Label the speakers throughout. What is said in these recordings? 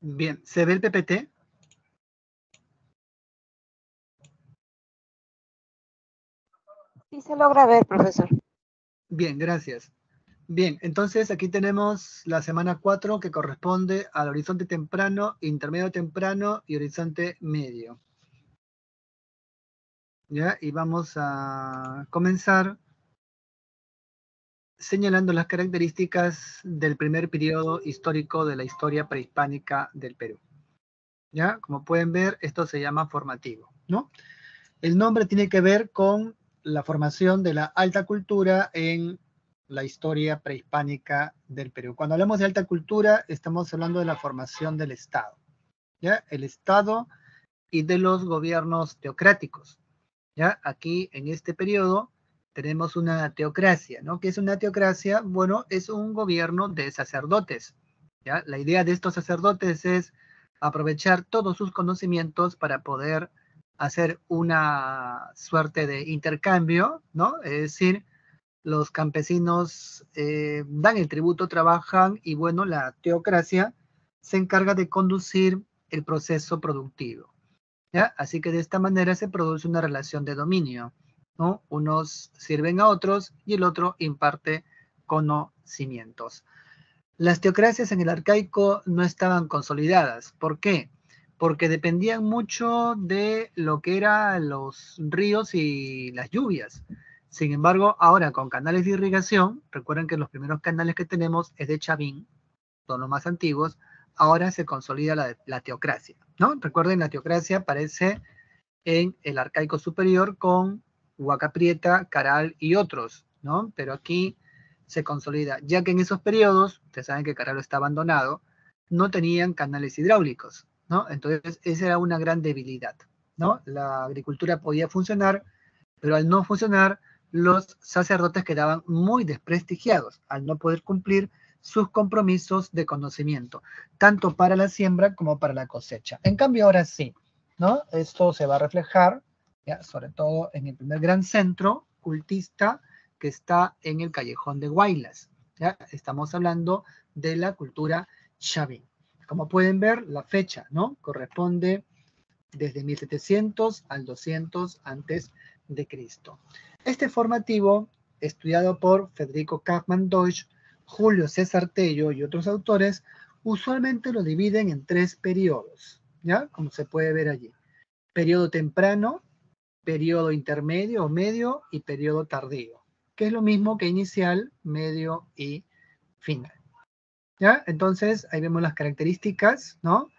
Speaker 1: Bien, ¿se ve el PPT?
Speaker 2: Sí se logra ver, profesor.
Speaker 1: Bien, gracias. Bien, entonces aquí tenemos la semana 4 que corresponde al horizonte temprano, intermedio temprano y horizonte medio. ¿Ya? Y vamos a comenzar señalando las características del primer periodo histórico de la historia prehispánica del Perú. ¿Ya? Como pueden ver, esto se llama formativo, ¿no? El nombre tiene que ver con la formación de la alta cultura en la historia prehispánica del Perú. Cuando hablamos de alta cultura, estamos hablando de la formación del Estado, ¿ya? El Estado y de los gobiernos teocráticos, ¿ya? Aquí, en este periodo, tenemos una teocracia, ¿no? ¿Qué es una teocracia? Bueno, es un gobierno de sacerdotes, ¿ya? La idea de estos sacerdotes es aprovechar todos sus conocimientos para poder hacer una suerte de intercambio, ¿no? Es decir, los campesinos eh, dan el tributo, trabajan y bueno, la teocracia se encarga de conducir el proceso productivo. ¿ya? Así que de esta manera se produce una relación de dominio. ¿No? Unos sirven a otros y el otro imparte conocimientos. Las teocracias en el arcaico no estaban consolidadas. ¿Por qué? porque dependían mucho de lo que eran los ríos y las lluvias. Sin embargo, ahora con canales de irrigación, recuerden que los primeros canales que tenemos es de Chavín, son los más antiguos, ahora se consolida la, teocracia, ¿no? Recuerden, la teocracia aparece en el arcaico superior con Huacaprieta, Caral y otros, ¿no? Pero aquí se consolida, ya que en esos periodos, ustedes saben que Caral está abandonado, no tenían canales hidráulicos, entonces, esa era una gran debilidad, ¿no? La agricultura podía funcionar, pero al no funcionar, los sacerdotes quedaban muy desprestigiados al no poder cumplir sus compromisos de conocimiento, tanto para la siembra como para la cosecha. En cambio, ahora sí, ¿no? Esto se va a reflejar, sobre todo en el primer gran centro cultista que está en el callejón de Guaylas. ¿ya? Estamos hablando de la cultura Chavín. Como pueden ver, la fecha, ¿no? Corresponde desde 1700 al 200 antes de Cristo. Este formativo, estudiado por Federico Kaufmann Deutsch, Julio César Tello y otros autores, usualmente lo dividen en tres periodos, ¿ya? Como se puede ver allí. Periodo temprano, periodo intermedio o medio y periodo tardío, que es lo mismo que inicial, medio y final. ¿Ya? Entonces, ahí vemos las características, ¿no?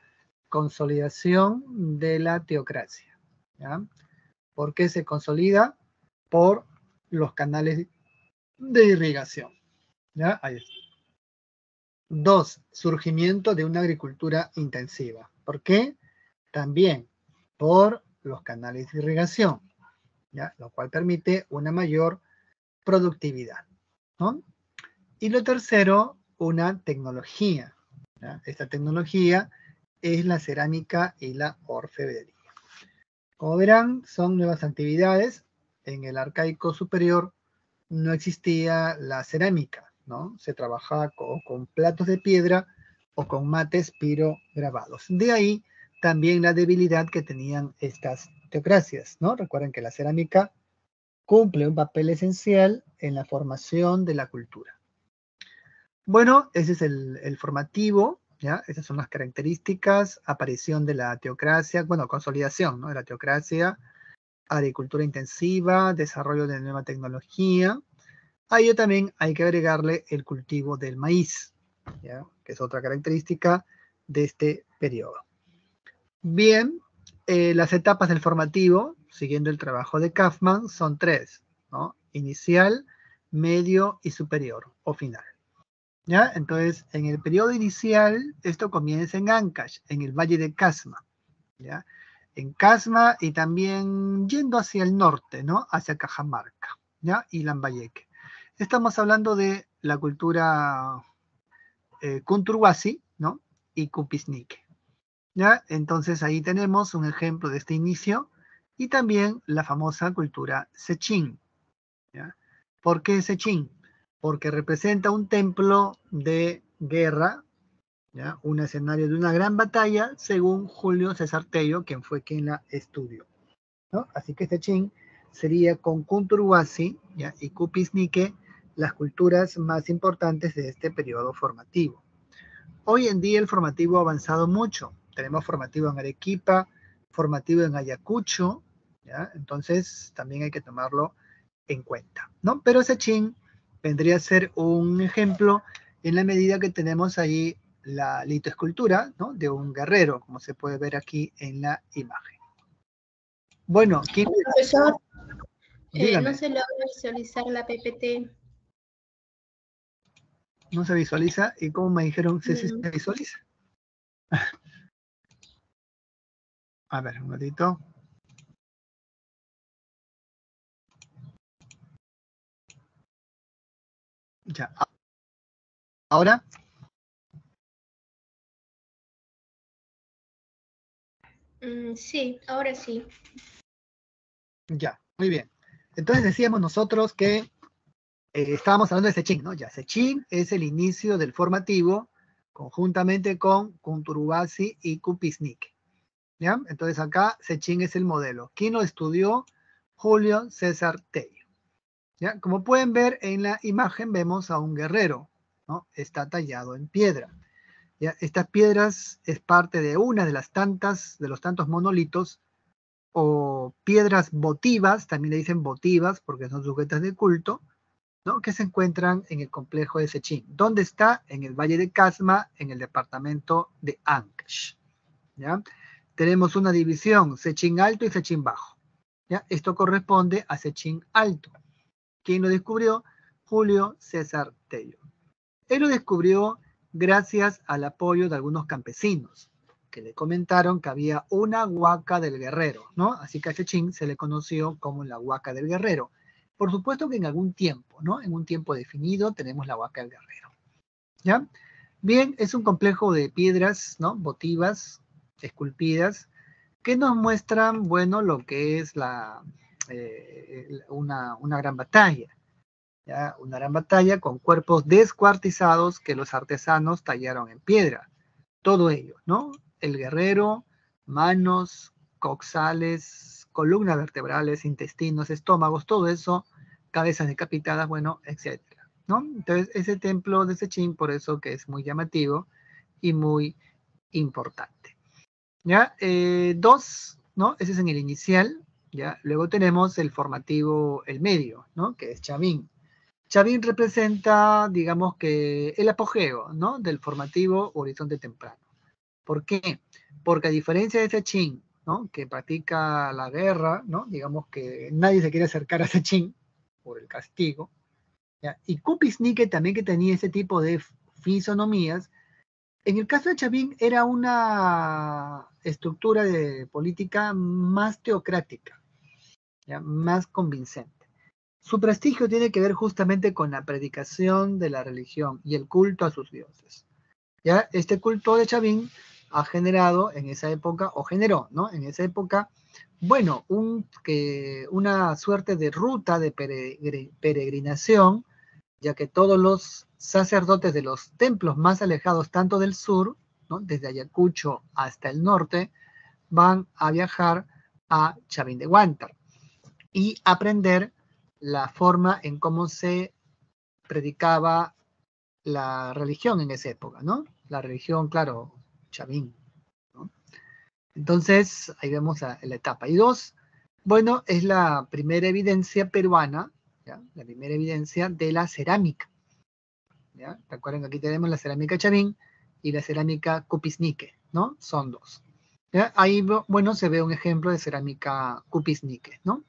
Speaker 1: Consolidación de la teocracia. ¿ya? ¿Por qué se consolida? Por los canales de irrigación. ¿Ya? Ahí. Dos, surgimiento de una agricultura intensiva. ¿Por qué? También por los canales de irrigación, ¿ya? lo cual permite una mayor productividad. Y lo tercero, una tecnología. Esta tecnología es la cerámica y la orfebrería. Como verán, son nuevas actividades. En el arcaico superior no existía la cerámica, ¿no? Se trabajaba con, con platos de piedra o con mates pirograbados. De ahí también la debilidad que tenían estas teocracias, ¿no? Recuerden que la cerámica cumple un papel esencial en la formación de la cultura. Bueno, ese es el, formativo, ¿ya? Esas son las características, aparición de la teocracia, bueno, consolidación. De la teocracia, agricultura intensiva, desarrollo de nueva tecnología. A ello también hay que agregarle el cultivo del maíz, ¿ya? Que es otra característica de este periodo. Bien, eh, las etapas del formativo, siguiendo el trabajo de Kaufman, son tres, ¿no? Inicial, medio y superior, o final. ¿Ya? Entonces, en el periodo inicial, esto comienza en Ancash, en el valle de Casma, ¿ya? En Casma y también yendo hacia el norte, ¿no? Hacia Cajamarca, ¿ya? Y Lambayeque. Estamos hablando de la cultura eh, ¿no? Y Kupisnique, Entonces, ahí tenemos un ejemplo de este inicio y también la famosa cultura Sechín, ¿ya? ¿Por qué Sechín? porque representa un templo de guerra ¿ya? Un escenario de una gran batalla, según Julio César Tello, quien fue quien la estudió. ¿no? Así que chin sería con Kunturwasi ¿ya? y Kupisnike las culturas más importantes de este periodo formativo. Hoy en día el formativo ha avanzado mucho. Tenemos formativo en Arequipa, formativo en Ayacucho, ¿ya? entonces también hay que tomarlo en cuenta, ¿no? Pero ese chin vendría a ser un ejemplo en la medida que tenemos ahí la litoescultura ¿no? de un guerrero, como se puede ver aquí en la imagen. Bueno,
Speaker 3: ¿quién... Profesor, eh, no se logra visualizar la PPT.
Speaker 1: No se visualiza, ¿y cómo me dijeron si se visualiza? A ver, un ratito. Ya. ¿Ahora?
Speaker 3: Mm, sí, ahora sí.
Speaker 1: Ya, muy bien. Entonces decíamos nosotros que eh, estábamos hablando de Sechín, ¿no? Ya, Sechín es el inicio del formativo conjuntamente con Kunturubasi y Kupisnik. ¿Ya? Entonces acá Sechín es el modelo. ¿Quién lo estudió? Julio César Tello. ¿Ya? Como pueden ver en la imagen vemos a un guerrero, ¿no? Está tallado en piedra. Estas piedras es parte de una de las tantas, de los tantos monolitos o piedras votivas, también le dicen votivas porque son sujetas de culto, ¿no? que se encuentran en el complejo de Sechín. ¿Dónde está? En el Valle de Casma, en el departamento de Ancash. ¿ya? Tenemos una división, Sechín Alto y Sechín Bajo. ¿ya? Esto corresponde a Sechín Alto. ¿Quién lo descubrió? Julio César Tello. Él lo descubrió gracias al apoyo de algunos campesinos que le comentaron que había una huaca del guerrero, ¿no? Así que a Chechín se le conoció como la huaca del guerrero. Por supuesto que en algún tiempo, ¿no? En un tiempo definido tenemos la huaca del guerrero. ¿Ya? Bien, es un complejo de piedras, ¿no? Votivas, esculpidas, que nos muestran, bueno, lo que es la, eh, una, una gran batalla una gran batalla con cuerpos descuartizados que los artesanos tallaron en piedra. Todo ello, ¿no? El guerrero, manos, coxales, columnas vertebrales, intestinos, estómagos, todo eso, cabezas decapitadas, bueno, etcétera, ¿no? Entonces, ese templo de Sechín, por eso que es muy llamativo y muy importante. ¿Ya? Eh, dos, ¿no? Ese es en el inicial, ¿ya? Luego tenemos el formativo, el medio, ¿no? Que es Chavín. Chavín representa, digamos que, el apogeo, ¿no? Del formativo horizonte temprano. ¿Por qué? Porque a diferencia de Sechín, ¿no? Que practica la guerra, ¿no? Digamos que nadie se quiere acercar a Sechín por el castigo. ¿ya? Y Kupisnike también que tenía ese tipo de fisonomías. En el caso de Chavín era una estructura de política más teocrática, más convincente. Su prestigio tiene que ver justamente con la predicación de la religión y el culto a sus dioses. ¿Ya? Este culto de Chavín ha generado en esa época, o generó, ¿no? En esa época, bueno, un, que, una suerte de ruta de peregrinación, ya que todos los sacerdotes de los templos más alejados, tanto del sur, desde Ayacucho hasta el norte, van a viajar a Chavín de Huántar y aprender la forma en cómo se predicaba la religión en esa época, ¿no? La religión, claro, Chavín. Entonces, ahí vemos la, etapa. Y dos, bueno, es la primera evidencia peruana, ¿ya? la primera evidencia de la cerámica. ¿Ya? Recuerden que aquí tenemos la cerámica Chavín y la cerámica Cupisnique, ¿no? Son dos. Ahí, bueno, se ve un ejemplo de cerámica Cupisnique, ¿no?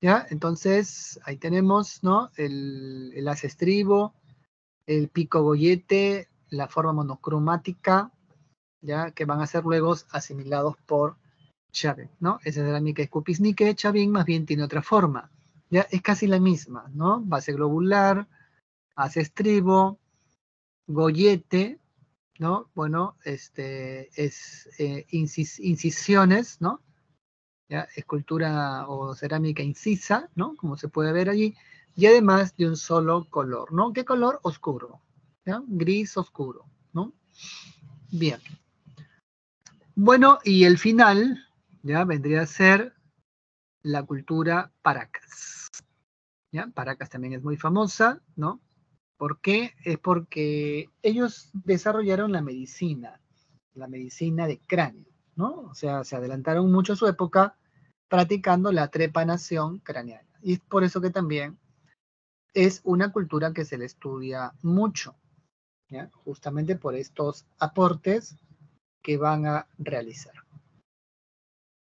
Speaker 1: ¿Ya? Entonces, ahí tenemos, ¿no? El, el estribo, el pico gollete, la forma monocromática, ¿ya? Que van a ser luego asimilados por Chavin, ¿no? Esa cerámica es Kupisnike, Chavin más bien tiene otra forma, ¿ya? Es casi la misma, ¿no? Base globular, hace estribo, gollete, ¿no? Bueno, este, es eh, incisiones, ¿no? escultura o cerámica incisa, ¿no? Como se puede ver allí, y además de un solo color, ¿no? ¿Qué color? Oscuro, ¿ya? Gris oscuro, ¿no? Bien. Bueno, y el final, ya, vendría a ser la cultura Paracas. ¿Ya? Paracas también es muy famosa, ¿no? ¿Por qué? Es porque ellos desarrollaron la medicina, la medicina de cráneo, ¿no? O sea, se adelantaron mucho su época practicando la trepanación craneal. Y es por eso que también es una cultura que se le estudia mucho, ¿ya? justamente por estos aportes que van a realizar.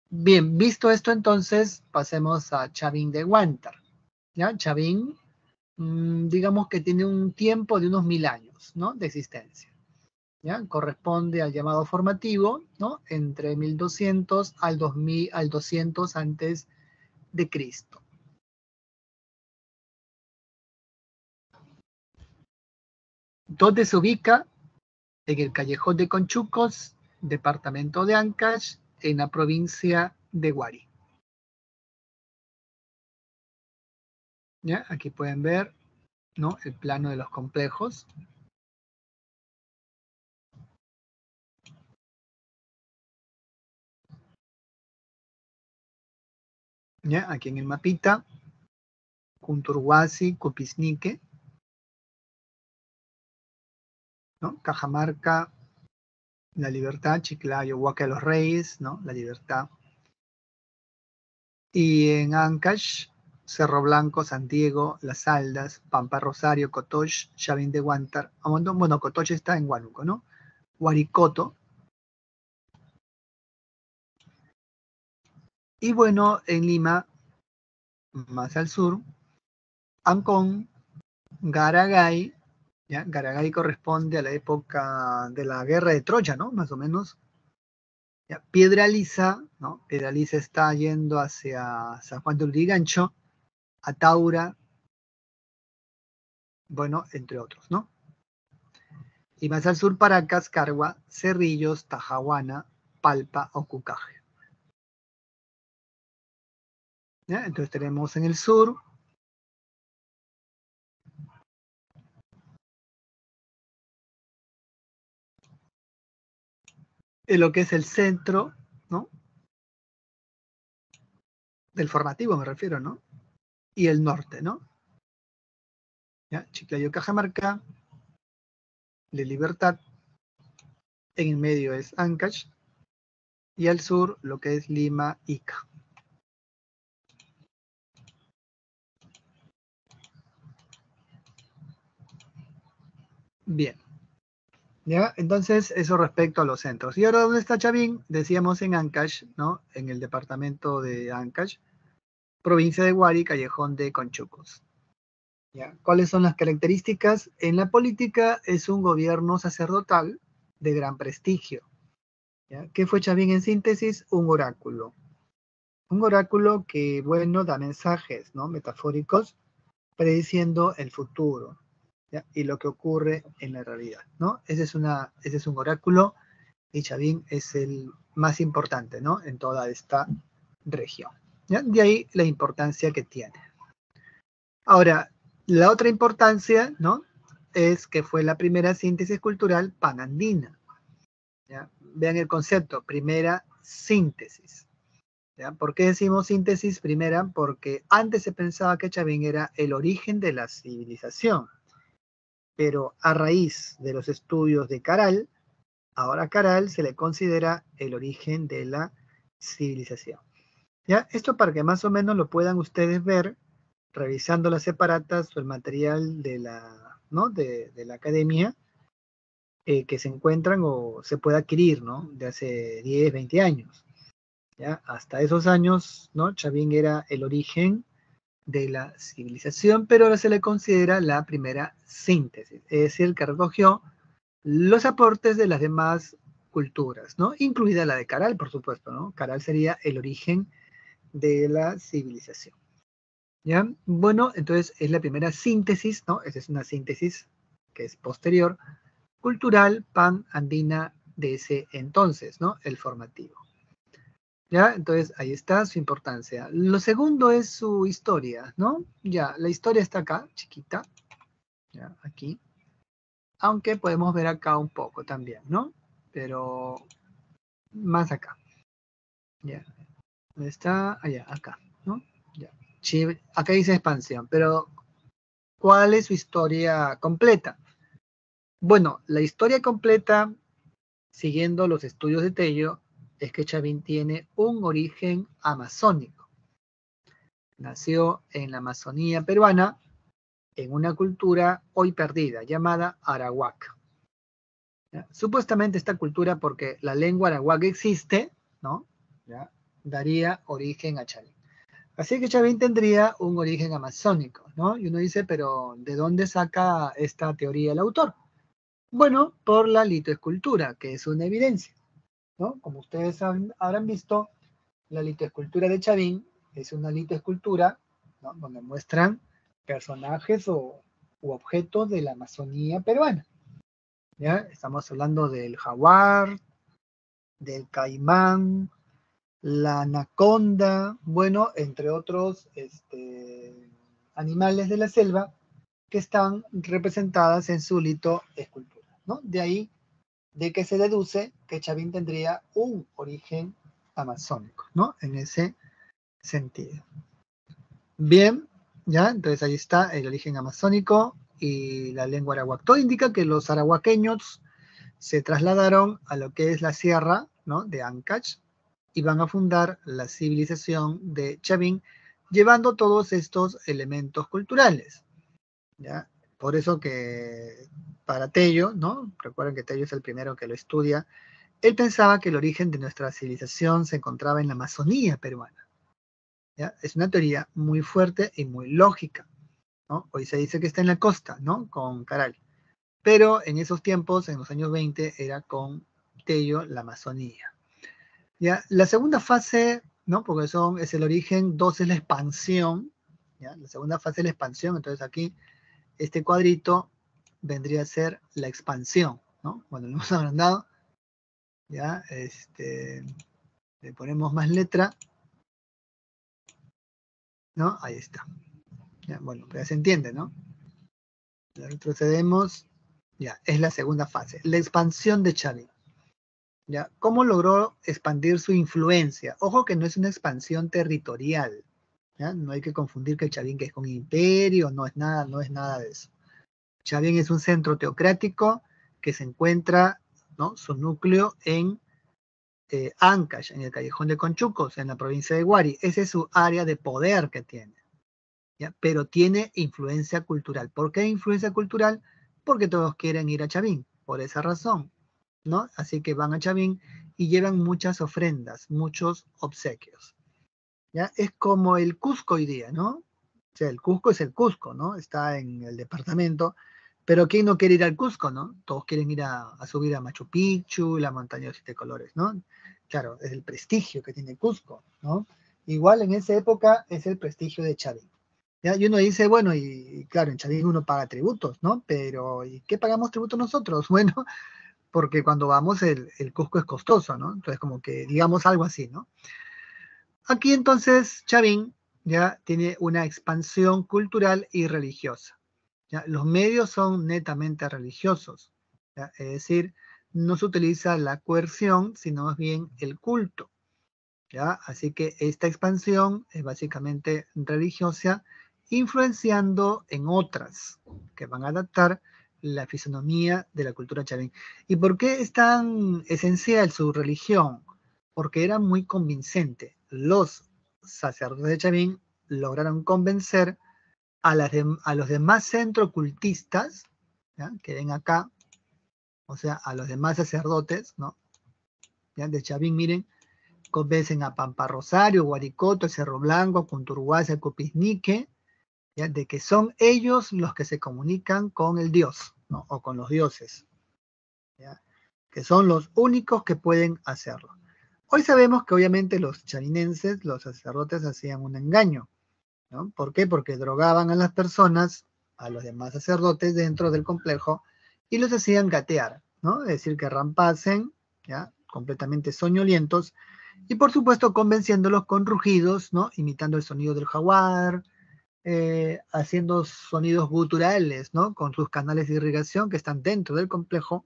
Speaker 1: Bien, visto esto entonces, pasemos a Chavín de Guantar. ¿ya? Chavín digamos que tiene un tiempo de unos mil años, ¿no? De existencia. ¿ya? Corresponde al llamado formativo. Entre 1200 al 2000, al 200 antes de Cristo. ¿Dónde se ubica? En el Callejón de Conchucos, departamento de Ancash, en la provincia de Guari. Aquí pueden ver ¿no? el plano de los complejos. ¿Ya? Aquí en el mapita, Kunturwasi, Kupisnique, ¿no? Cajamarca, La Libertad, Chiclayo, Huaca de los Reyes, ¿no? La Libertad. Y en Ancash, Cerro Blanco, Santiago, Las Aldas, Pampa Rosario, Cotoche, Chavín de Guantar. Bueno, Cotoche está en Huánuco, ¿no? Huaricoto. Y bueno, en Lima, más al sur, Ancón, Garagay, ¿ya? Garagay corresponde a la época de la guerra de Troya, ¿no? Más o menos. Piedra Lisa, ¿no? Piedra Lisa está yendo hacia San Juan de Urigancho Ataura, bueno, entre otros, ¿no? Y más al sur para Cargua, Cerrillos, Tajahuana, Palpa o Cucaje. Entonces tenemos en el sur en lo que es el centro, ¿no? Del formativo me refiero, ¿no? Y el norte, ¿no? Chiclayo, Cajamarca, de Libertad, en el medio es Ancash, y al sur lo que es Lima, Ica. Bien. ¿Ya? Entonces, eso respecto a los centros. Y ahora, ¿dónde está Chavín? Decíamos en Ancash, ¿no? En el departamento de Ancash provincia de Guari, Callejón de Conchucos. ¿Cuáles son las características? En la política es un gobierno sacerdotal de gran prestigio. ¿Qué fue Chavín en síntesis? Un oráculo. Un oráculo que, bueno, da mensajes ¿no? metafóricos prediciendo el futuro y lo que ocurre en la realidad. ¿no? Ese, es una, ese es un oráculo y Chavín es el más importante ¿no? en toda esta región. De ahí la importancia que tiene. Ahora, la otra importancia, ¿no? Es que fue la primera síntesis cultural panandina. Vean el concepto, primera síntesis. ¿Por qué decimos síntesis primera? Porque antes se pensaba que Chavín era el origen de la civilización. Pero a raíz de los estudios de Caral, ahora Caral se le considera el origen de la civilización. ¿Ya? Esto para que más o menos lo puedan ustedes ver revisando las separatas o el material de la, ¿no? de, la academia eh, que se encuentran o se puede adquirir ¿no? de hace 10, 20 años. ¿ya? Hasta esos años, ¿no? Chavín era el origen de la civilización, pero ahora se le considera la primera síntesis, es decir, que recogió los aportes de las demás culturas, ¿no? Incluida la de Caral, por supuesto, ¿no? Caral sería el origen de la civilización. ¿Ya? Bueno, entonces es la primera síntesis, ¿no? Esa es una síntesis que es posterior, cultural pan-andina de ese entonces, ¿no? El formativo. ¿Ya? Entonces ahí está su importancia. Lo segundo es su historia, ¿no? Ya, la historia está acá, chiquita. ¿Ya? Aquí. Aunque podemos ver acá un poco también, ¿no? Pero más acá. Ya. ¿Dónde está? Allá, acá, ¿no? Ya. Acá dice expansión, pero ¿cuál es su historia completa? Bueno, la historia completa, siguiendo los estudios de Tello, es que Chavín tiene un origen amazónico. Nació en la Amazonía peruana, en una cultura hoy perdida, llamada Arawak. Supuestamente esta cultura, porque la lengua Arawak existe, ¿no? Daría origen a Chavín. Así que Chavín tendría un origen amazónico, ¿no? Y uno dice, pero ¿de dónde saca esta teoría el autor? Bueno, por la litoescultura, que es una evidencia. ¿no? Como ustedes habrán visto, la litoescultura de Chavín es una litoescultura donde muestran personajes o, u objetos de la Amazonía peruana. ¿ya? Estamos hablando del jaguar, del caimán, la anaconda, bueno, entre otros este, animales de la selva que están representadas en su litoescultura. ¿no? De ahí de que se deduce que Chavín tendría un origen amazónico, ¿no? En ese sentido. Bien, ya, entonces ahí está el origen amazónico y la lengua arawak. Todo indica que los arahuaqueños se trasladaron a lo que es la sierra, ¿no? De Ancash y van a fundar la civilización de Chavín, llevando todos estos elementos culturales. ¿ya? Por eso que para Tello, ¿no? Recuerden que Tello es el primero que lo estudia. Él pensaba que el origen de nuestra civilización se encontraba en la Amazonía peruana. ¿ya? Es una teoría muy fuerte y muy lógica. Hoy se dice que está en la costa, ¿no? Con Caral. Pero en esos tiempos, en los años 20, era con Tello la Amazonía. ¿Ya? La segunda fase, ¿no? Porque son, es el origen, dos es la expansión. ¿ya? La segunda fase es la expansión. Entonces aquí, este cuadrito vendría a ser la expansión, ¿no? Cuando lo hemos agrandado, ya, este, le ponemos más letra, ¿no? Ahí está. Bueno, ya se entiende, ¿no? retrocedemos, ya, es la segunda fase, la expansión de Chavín. ¿Cómo logró expandir su influencia? Ojo que no es una expansión territorial. No hay que confundir que Chavín que es un imperio, no es nada, no es nada de eso. Chavín es un centro teocrático que se encuentra, ¿no? Su núcleo en eh, Ancash, en el Callejón de Conchucos, en la provincia de Guari. Esa es su área de poder que tiene. Pero tiene influencia cultural. ¿Por qué influencia cultural? Porque todos quieren ir a Chavín, por esa razón. ¿No? Así que van a Chavín y llevan muchas ofrendas, muchos obsequios. ¿ya? Es como el Cusco hoy día, ¿no? O sea, el Cusco es el Cusco, ¿no? Está en el departamento, pero ¿quién no quiere ir al Cusco, no? Todos quieren ir a, subir a Machu Picchu, la montaña de siete colores, ¿no? Claro, es el prestigio que tiene Cusco, ¿no? Igual en esa época es el prestigio de Chavín. ¿ya? Y uno dice, bueno, y, claro, en Chavín uno paga tributos, ¿no? Pero ¿y qué pagamos tributos nosotros? Bueno, porque cuando vamos el, el Cusco es costoso, ¿no? Entonces como que digamos algo así, ¿no? Aquí entonces Chavín ya tiene una expansión cultural y religiosa. Los medios son netamente religiosos, es decir, no se utiliza la coerción, sino más bien el culto. ¿ya? Así que esta expansión es básicamente religiosa, influenciando en otras que van a adaptar la fisonomía de la cultura chavín. ¿Y por qué es tan esencial su religión? Porque era muy convincente. Los sacerdotes de Chavín lograron convencer a, los demás centrocultistas, que ven acá, o sea, a los demás sacerdotes, ¿no? ¿Ya? De Chavín, miren, convencen a Pampa Rosario, Guaricoto, Cerro Blanco, Conturguasa, Copisnique, ¿ya? de que son ellos los que se comunican con el Dios, ¿no? o con los dioses, que son los únicos que pueden hacerlo. Hoy sabemos que obviamente los chavinenses, los sacerdotes, hacían un engaño, ¿Por qué? Porque drogaban a las personas, a los demás sacerdotes dentro del complejo y los hacían gatear, ¿no? Es decir, que rampasen, ¿ya? Completamente soñolientos y por supuesto convenciéndolos con rugidos, ¿no? Imitando el sonido del jaguar, eh, haciendo sonidos guturales, ¿no? Con sus canales de irrigación que están dentro del complejo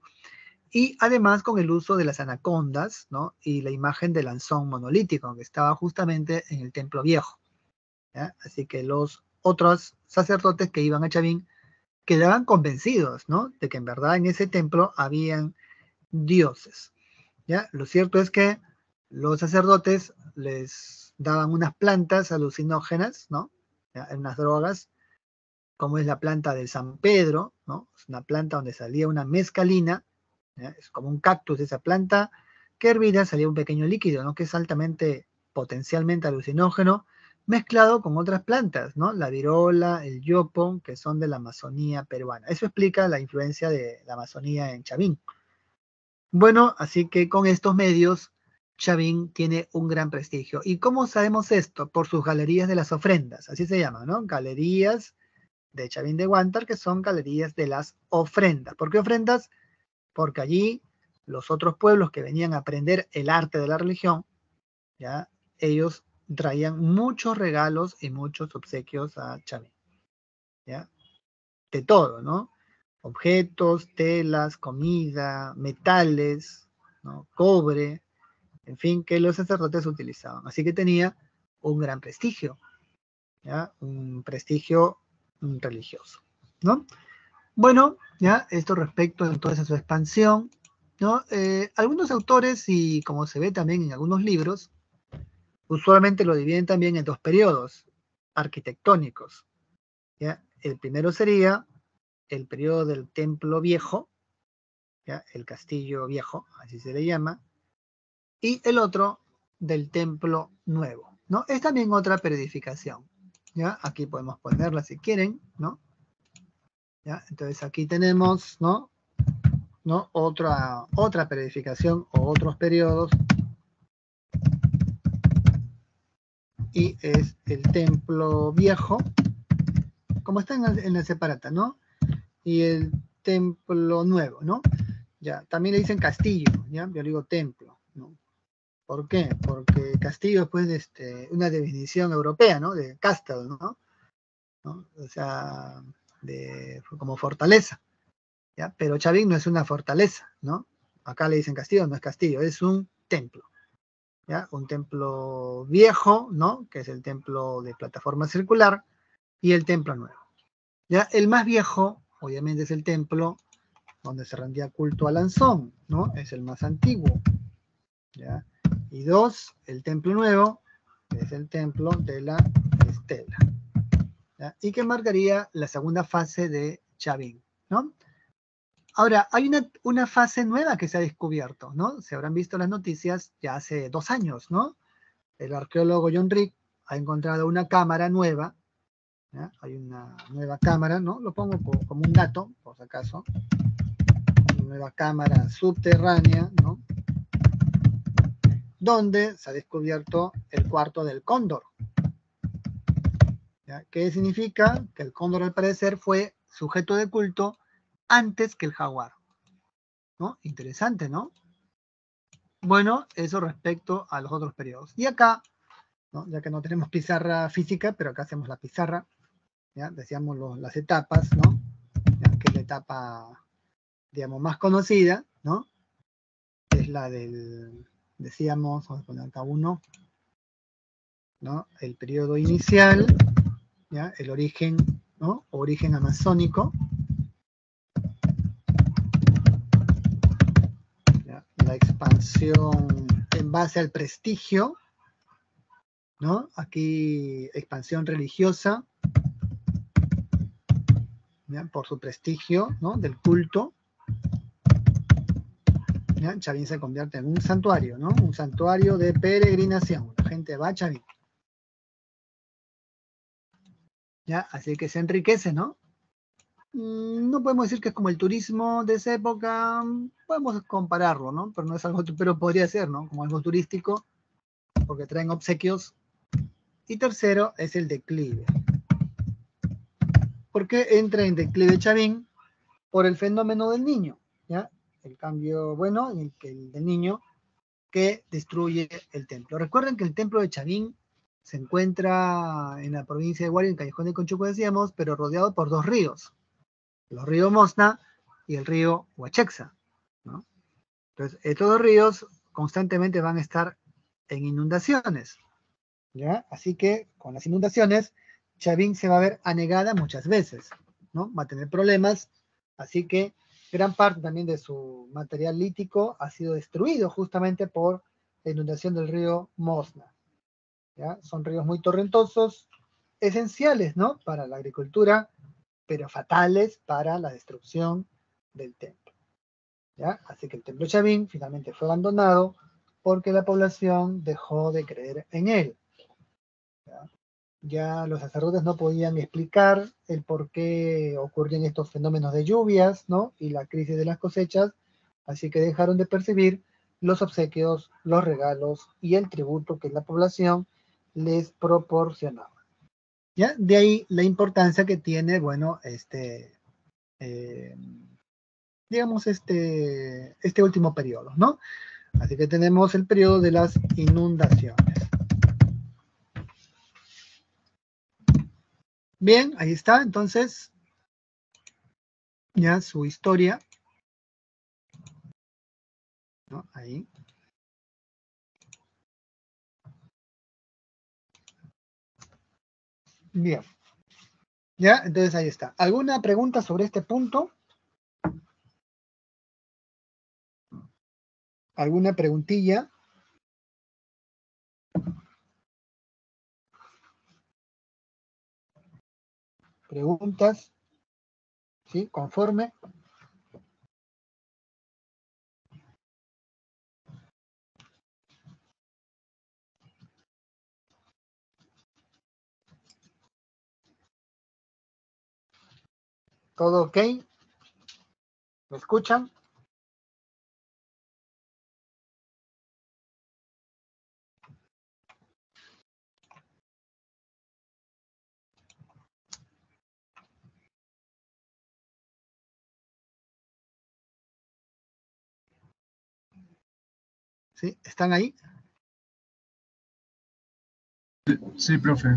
Speaker 1: y además con el uso de las anacondas, ¿no? Y la imagen del lanzón monolítico que estaba justamente en el templo viejo. Así que los otros sacerdotes que iban a Chavín quedaban convencidos, ¿no? De que en verdad en ese templo habían dioses. ¿ya? Lo cierto es que los sacerdotes les daban unas plantas alucinógenas, ¿no? Unas drogas, como es la planta del San Pedro, ¿no? Es una planta donde salía una mezcalina, es como un cactus esa planta, que hervida salía un pequeño líquido, ¿no? Que es altamente, potencialmente alucinógeno, mezclado con otras plantas, ¿no? La virola, el yopo, que son de la Amazonía peruana. Eso explica la influencia de la Amazonía en Chavín. Bueno, así que con estos medios, Chavín tiene un gran prestigio. ¿Y cómo sabemos esto? Por sus galerías de las ofrendas, así se llaman, ¿no? Galerías de Chavín de Guantar, que son galerías de las ofrendas. ¿Por qué ofrendas? Porque allí los otros pueblos que venían a aprender el arte de la religión, ya ellos traían muchos regalos y muchos obsequios a Chavín. ¿ya? De todo, ¿no? Objetos, telas, comida, metales, cobre, en fin, que los sacerdotes utilizaban. Así que tenía un gran prestigio, ¿ya? Un prestigio religioso, ¿no? Bueno, ya esto respecto entonces a su expansión, ¿no? Eh, algunos autores, y como se ve también en algunos libros, Usualmente lo dividen también en dos periodos arquitectónicos. ¿ya? El primero sería el periodo del templo viejo, ¿ya? el castillo viejo, así se le llama, y el otro del templo nuevo. ¿no? Es también otra periodificación. ¿ya? Aquí podemos ponerla si quieren, ¿no? ¿Ya? Entonces aquí tenemos, ¿no? ¿no? Otra, otra periodificación o otros periodos y es el templo viejo, como está en, la separata, ¿no? Y el templo nuevo, ¿no? Ya, también le dicen castillo, ¿ya? Yo digo templo. ¿Por qué? Porque castillo es pues este, una definición europea, ¿no? De castle, ¿no? O sea, de, como fortaleza, ¿ya? Pero Chavín no es una fortaleza, ¿no? Acá le dicen castillo, no es castillo, es un templo. Un templo viejo, ¿no? Que es el templo de plataforma circular, y el templo nuevo. ¿Ya? El más viejo, obviamente, es el templo donde se rendía culto a Lanzón, ¿no? Es el más antiguo. ¿ya? Y dos, el templo nuevo, es el templo de la Estela. Y que marcaría la segunda fase de Chavín, ¿no? Ahora, hay una, fase nueva que se ha descubierto, ¿no? Se habrán visto las noticias ya hace dos años, ¿no? El arqueólogo John Rick ha encontrado una cámara nueva, hay una nueva cámara, ¿no? Lo pongo como un dato, por si acaso. Una nueva cámara subterránea, ¿no? Donde se ha descubierto el cuarto del cóndor. ¿Qué significa? Que el cóndor al parecer fue sujeto de culto antes que el jaguar. ¿No? Interesante, ¿no? Bueno, eso respecto a los otros periodos. Y acá, ya que no tenemos pizarra física, pero acá hacemos la pizarra, ¿ya? decíamos las etapas, ¿no? que es la etapa, digamos, más conocida, ¿no? Es la del, decíamos, vamos a poner acá uno, ¿no? El periodo inicial, ¿ya? El origen, ¿no? Origen amazónico, la expansión en base al prestigio, ¿no? Aquí expansión religiosa, por su prestigio, ¿no? Del culto. Chavín se convierte en un santuario, ¿no? Un santuario de peregrinación. La gente va a Chavín. ¿Ya? Así que se enriquece, ¿no? Mm, no podemos decir que es como el turismo de esa época, podemos compararlo, ¿no? Pero no es algo, pero podría ser, ¿no? Como algo turístico, porque traen obsequios. Y tercero es el declive. ¿Por qué entra en declive Chavín? Por el fenómeno del niño. El cambio bueno y el, el del niño que destruye el templo. Recuerden que el templo de Chavín se encuentra en la provincia de Huari, en Callejón de Conchuco decíamos, pero rodeado por dos ríos, los ríos Mosna y el río Huachexa. Entonces, estos dos ríos constantemente van a estar en inundaciones. ¿ya? Así que con las inundaciones, Chavín se va a ver anegada muchas veces, ¿no? Va a tener problemas, así que gran parte también de su material lítico ha sido destruido justamente por la inundación del río Mosna. ¿ya? Son ríos muy torrentosos, esenciales, ¿no? Para la agricultura, pero fatales para la destrucción del templo. ¿ya? Así que el templo Chavín finalmente fue abandonado porque la población dejó de creer en él. Los sacerdotes no podían explicar el por qué ocurrían estos fenómenos de lluvias, ¿no? Y la crisis de las cosechas, así que dejaron de percibir los obsequios, los regalos y el tributo que la población les proporcionaba. ¿Ya? De ahí la importancia que tiene, bueno, este, eh, digamos, este, este último periodo, ¿no? Así que tenemos el periodo de las inundaciones. Bien, ahí está, entonces, ya su historia. Ahí. Bien. Ya, entonces ahí está. ¿Alguna pregunta sobre este punto? ¿Alguna preguntilla? ¿Preguntas? ¿Sí? ¿Conforme? ¿Todo ok? ¿Me escuchan? ¿Sí? ¿Están ahí?
Speaker 4: Sí, profe.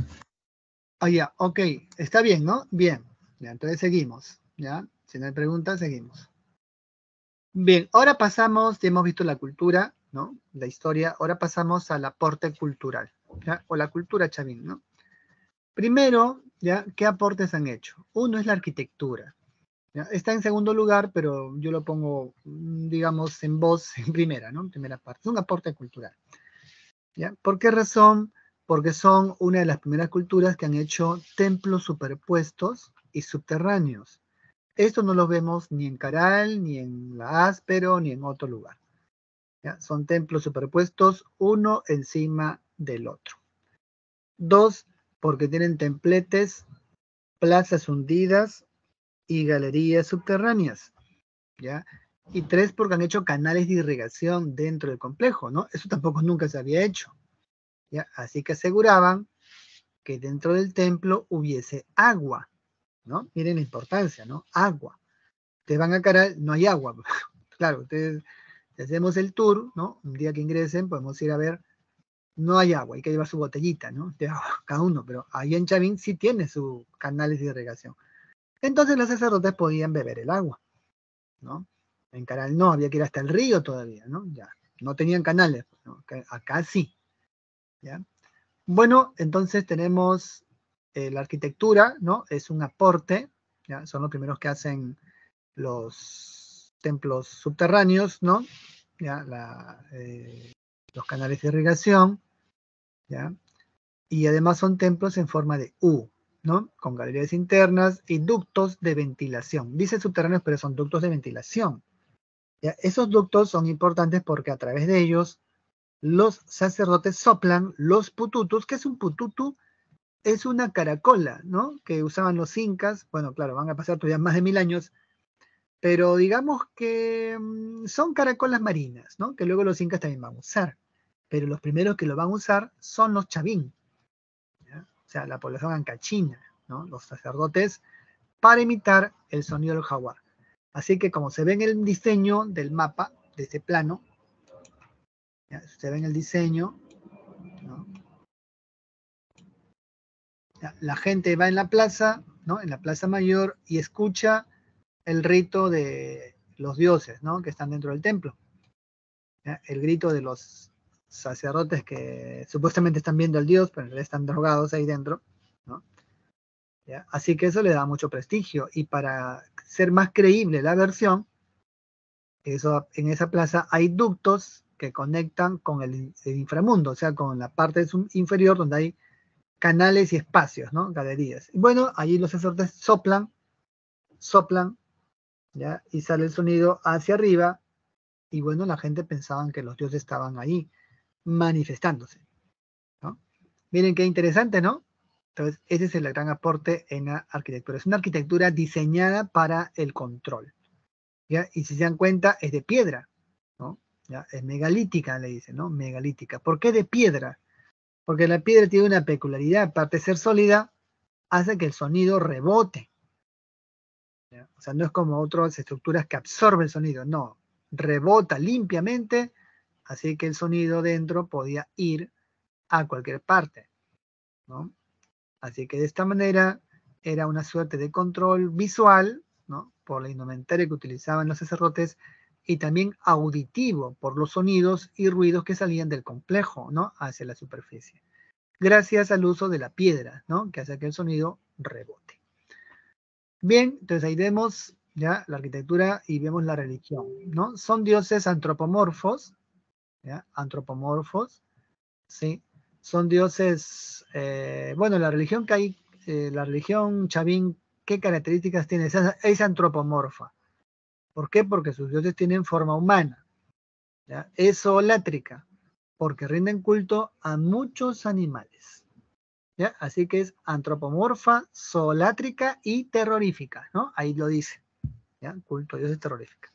Speaker 1: Ah, ya, ok. Está bien, ¿no? Bien. entonces seguimos. ¿Ya? Si no hay preguntas, seguimos. Bien, ahora pasamos, ya hemos visto la cultura, ¿no? La historia, ahora pasamos al aporte cultural, ¿ya? O la cultura chavín, ¿no? Primero, ¿ya? ¿Qué aportes han hecho? Uno es la arquitectura, Está en segundo lugar, pero yo lo pongo, mm, digamos, en voz en primera, ¿no? En primera parte. Es un aporte cultural. ¿ya? ¿Por qué razón? Porque son una de las primeras culturas que han hecho templos superpuestos y subterráneos. Esto no lo vemos ni en Caral, ni en La Áspero, ni en otro lugar. Son templos superpuestos uno encima del otro. Dos, porque tienen templetes, plazas hundidas y galerías subterráneas, ¿ya? Y tres, porque han hecho canales de irrigación dentro del complejo, ¿no? Eso tampoco nunca se había hecho, ¿ya? Así que aseguraban que dentro del templo hubiese agua, ¿no? Miren la importancia, ¿no? Agua. Ustedes van a Caral, no hay agua. claro, ustedes, hacemos el tour, ¿no? Un día que ingresen podemos ir a ver, no hay agua, hay que llevar su botellita, ¿no? De agua, cada uno, pero ahí en Chavín sí tiene sus canales de irrigación. Entonces los sacerdotes podían beber el agua, ¿no? En Caral no, había que ir hasta el río todavía, ¿no? Ya, no tenían canales, acá sí, ¿ya? Bueno, entonces tenemos eh, la arquitectura, ¿no? Es un aporte, ¿ya? Son los primeros que hacen los templos subterráneos, ¿no? ¿Ya? Eh, los canales de irrigación, ¿ya? Y además son templos en forma de U, ¿no? Con galerías internas y ductos de ventilación. Dice subterráneos, pero son ductos de ventilación. Esos ductos son importantes porque a través de ellos los sacerdotes soplan los pututus. ¿Qué es un pututu? Es una caracola, ¿no? Que usaban los incas. Bueno, claro, van a pasar todavía más de mil años. Pero digamos que mm, son caracolas marinas, ¿no? Que luego los incas también van a usar. Pero los primeros que lo van a usar son los chavín, la población ancachina, los sacerdotes, para imitar el sonido del jaguar. Así que como se ve en el diseño del mapa, de ese plano, se ve en el diseño, La gente va en la plaza, ¿no? En la plaza mayor y escucha el rito de los dioses, ¿no? Que están dentro del templo. El grito de los sacerdotes que supuestamente están viendo al dios, pero están drogados ahí dentro, ¿no? Así que eso le da mucho prestigio. Y para ser más creíble la versión, eso, en esa plaza hay ductos que conectan con el, inframundo, o sea, con la parte inferior donde hay canales y espacios, ¿no? Galerías. Y bueno, allí los sacerdotes soplan, soplan, ¿ya? Y sale el sonido hacia arriba. Y bueno, la gente pensaba que los dioses estaban ahí manifestándose, ¿no? Miren qué interesante, ¿no? Entonces, ese es el gran aporte en la arquitectura. Es una arquitectura diseñada para el control. ¿ya? Y si se dan cuenta, es de piedra, ¿no? ¿Ya? Es megalítica, le dicen, ¿no? Megalítica. ¿Por qué de piedra? Porque la piedra tiene una peculiaridad, aparte de ser sólida, hace que el sonido rebote. O sea, no es como otras estructuras que absorben el sonido, no, rebota limpiamente, así que el sonido dentro podía ir a cualquier parte. ¿no? Así que de esta manera era una suerte de control visual, ¿no? por la indumentaria que utilizaban los sacerdotes, y también auditivo por los sonidos y ruidos que salían del complejo, ¿no? Hacia la superficie. Gracias al uso de la piedra, ¿no? Que hace que el sonido rebote. Bien, entonces ahí vemos ya la arquitectura y vemos la religión, ¿no? Son dioses antropomorfos, ¿ya? Antropomorfos, ¿sí? Son dioses, eh, bueno, la religión que hay, eh, la religión chavín, ¿qué características tiene? es antropomorfa. ¿Por qué? Porque sus dioses tienen forma humana. Es zoolátrica, porque rinden culto a muchos animales. Así que es antropomorfa, zoolátrica y terrorífica, ¿no? Ahí lo dice. Culto a dioses terrorífica.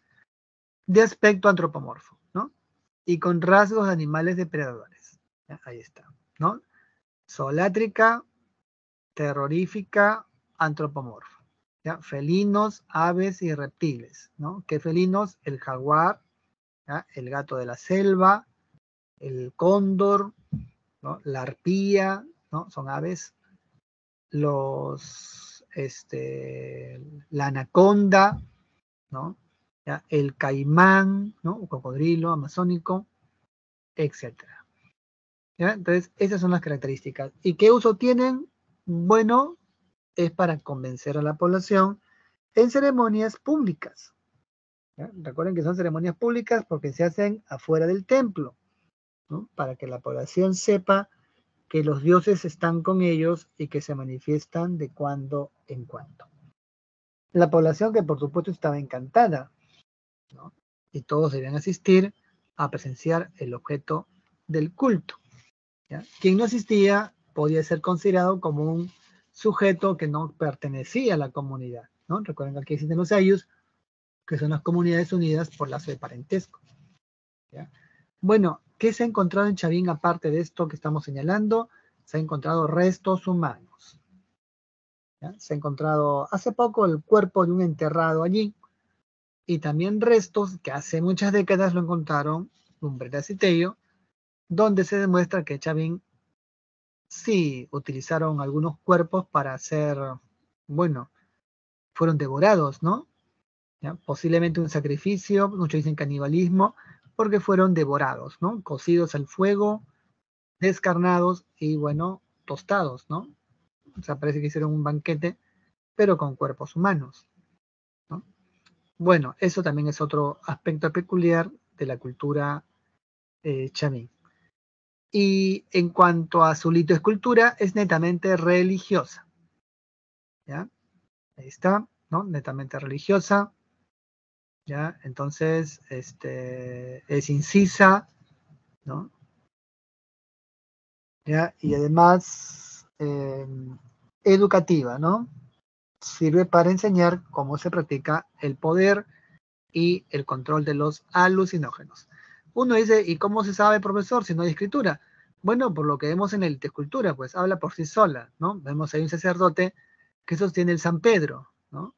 Speaker 1: De aspecto antropomorfo. Y con rasgos de animales depredadores. Ahí está, ¿no? Zoolátrica, terrorífica, antropomorfa. Felinos, aves y reptiles, ¿no? ¿Qué felinos? El jaguar, el gato de la selva, el cóndor, la arpía, ¿no? Son aves. Los, este, la anaconda, ¿no? El caimán, ¿no? cocodrilo amazónico, etc. Entonces, esas son las características. ¿Y qué uso tienen? Bueno, es para convencer a la población en ceremonias públicas. Recuerden que son ceremonias públicas porque se hacen afuera del templo, para que la población sepa que los dioses están con ellos y que se manifiestan de cuando en cuando. La población que por supuesto estaba encantada, y todos debían asistir a presenciar el objeto del culto. Quien no asistía podía ser considerado como un sujeto que no pertenecía a la comunidad. ¿no? Recuerden que aquí existen los ayus, que son las comunidades unidas por lazo de parentesco. Bueno, ¿qué se ha encontrado en Chavín aparte de esto que estamos señalando? Se ha encontrado restos humanos. Se ha encontrado hace poco el cuerpo de un enterrado allí y también restos que hace muchas décadas lo encontraron Lumbrera Tello, donde se demuestra que Chavín Sí, utilizaron algunos cuerpos para hacer, bueno, fueron devorados, ¿no? Posiblemente un sacrificio, muchos dicen canibalismo, porque fueron devorados, ¿no? Cocidos al fuego, descarnados y, bueno, tostados, ¿no? O sea, parece que hicieron un banquete, pero con cuerpos humanos. ¿No? Bueno, eso también es otro aspecto peculiar de la cultura eh. Y en cuanto a su litoescultura, es netamente religiosa. ¿Ya? Ahí está, ¿no? Netamente religiosa. ¿Ya? Entonces, este, es incisa, ¿no? ¿Ya? Y además, em, educativa, ¿no? Sirve para enseñar cómo se practica el poder y el control de los alucinógenos. Uno dice, ¿y cómo se sabe, profesor, si no hay escritura? Bueno, por lo que vemos en el escultura, pues habla por sí sola, ¿no? Vemos ahí un sacerdote que sostiene el San Pedro, ¿no?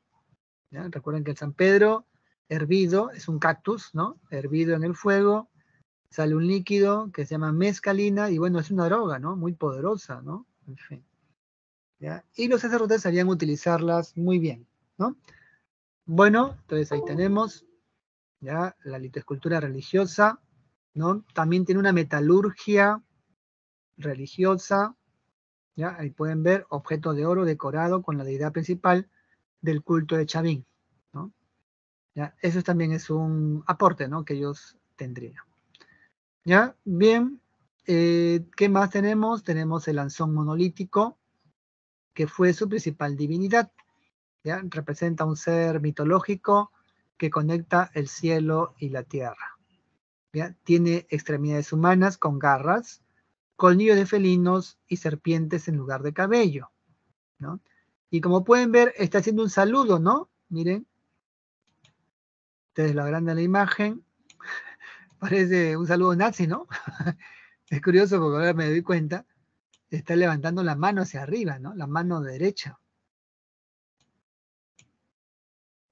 Speaker 1: Recuerden que el San Pedro hervido es un cactus, ¿no? Hervido en el fuego, sale un líquido que se llama mescalina y bueno, es una droga, ¿no? Muy poderosa, ¿no? En fin. Y los sacerdotes sabían utilizarlas muy bien, ¿no? Bueno, entonces ahí tenemos ¿ya? la litoscultura religiosa, ¿no? También tiene una metalurgia religiosa, ¿ya? Ahí pueden ver objeto de oro decorado con la deidad principal del culto de Chavín, ¿no? Eso también es un aporte, ¿no? Que ellos tendrían. ¿Ya? Bien, eh, ¿qué más tenemos? Tenemos el lanzón monolítico, que fue su principal divinidad. ¿ya? Representa un ser mitológico que conecta el cielo y la tierra. Tiene extremidades humanas con garras, colmillos de felinos y serpientes en lugar de cabello. Y como pueden ver, está haciendo un saludo, ¿no? Miren. Ustedes lo agrandan la imagen. Parece un saludo nazi, ¿no? es curioso porque ahora me doy cuenta. Está levantando la mano hacia arriba, ¿no? La mano derecha.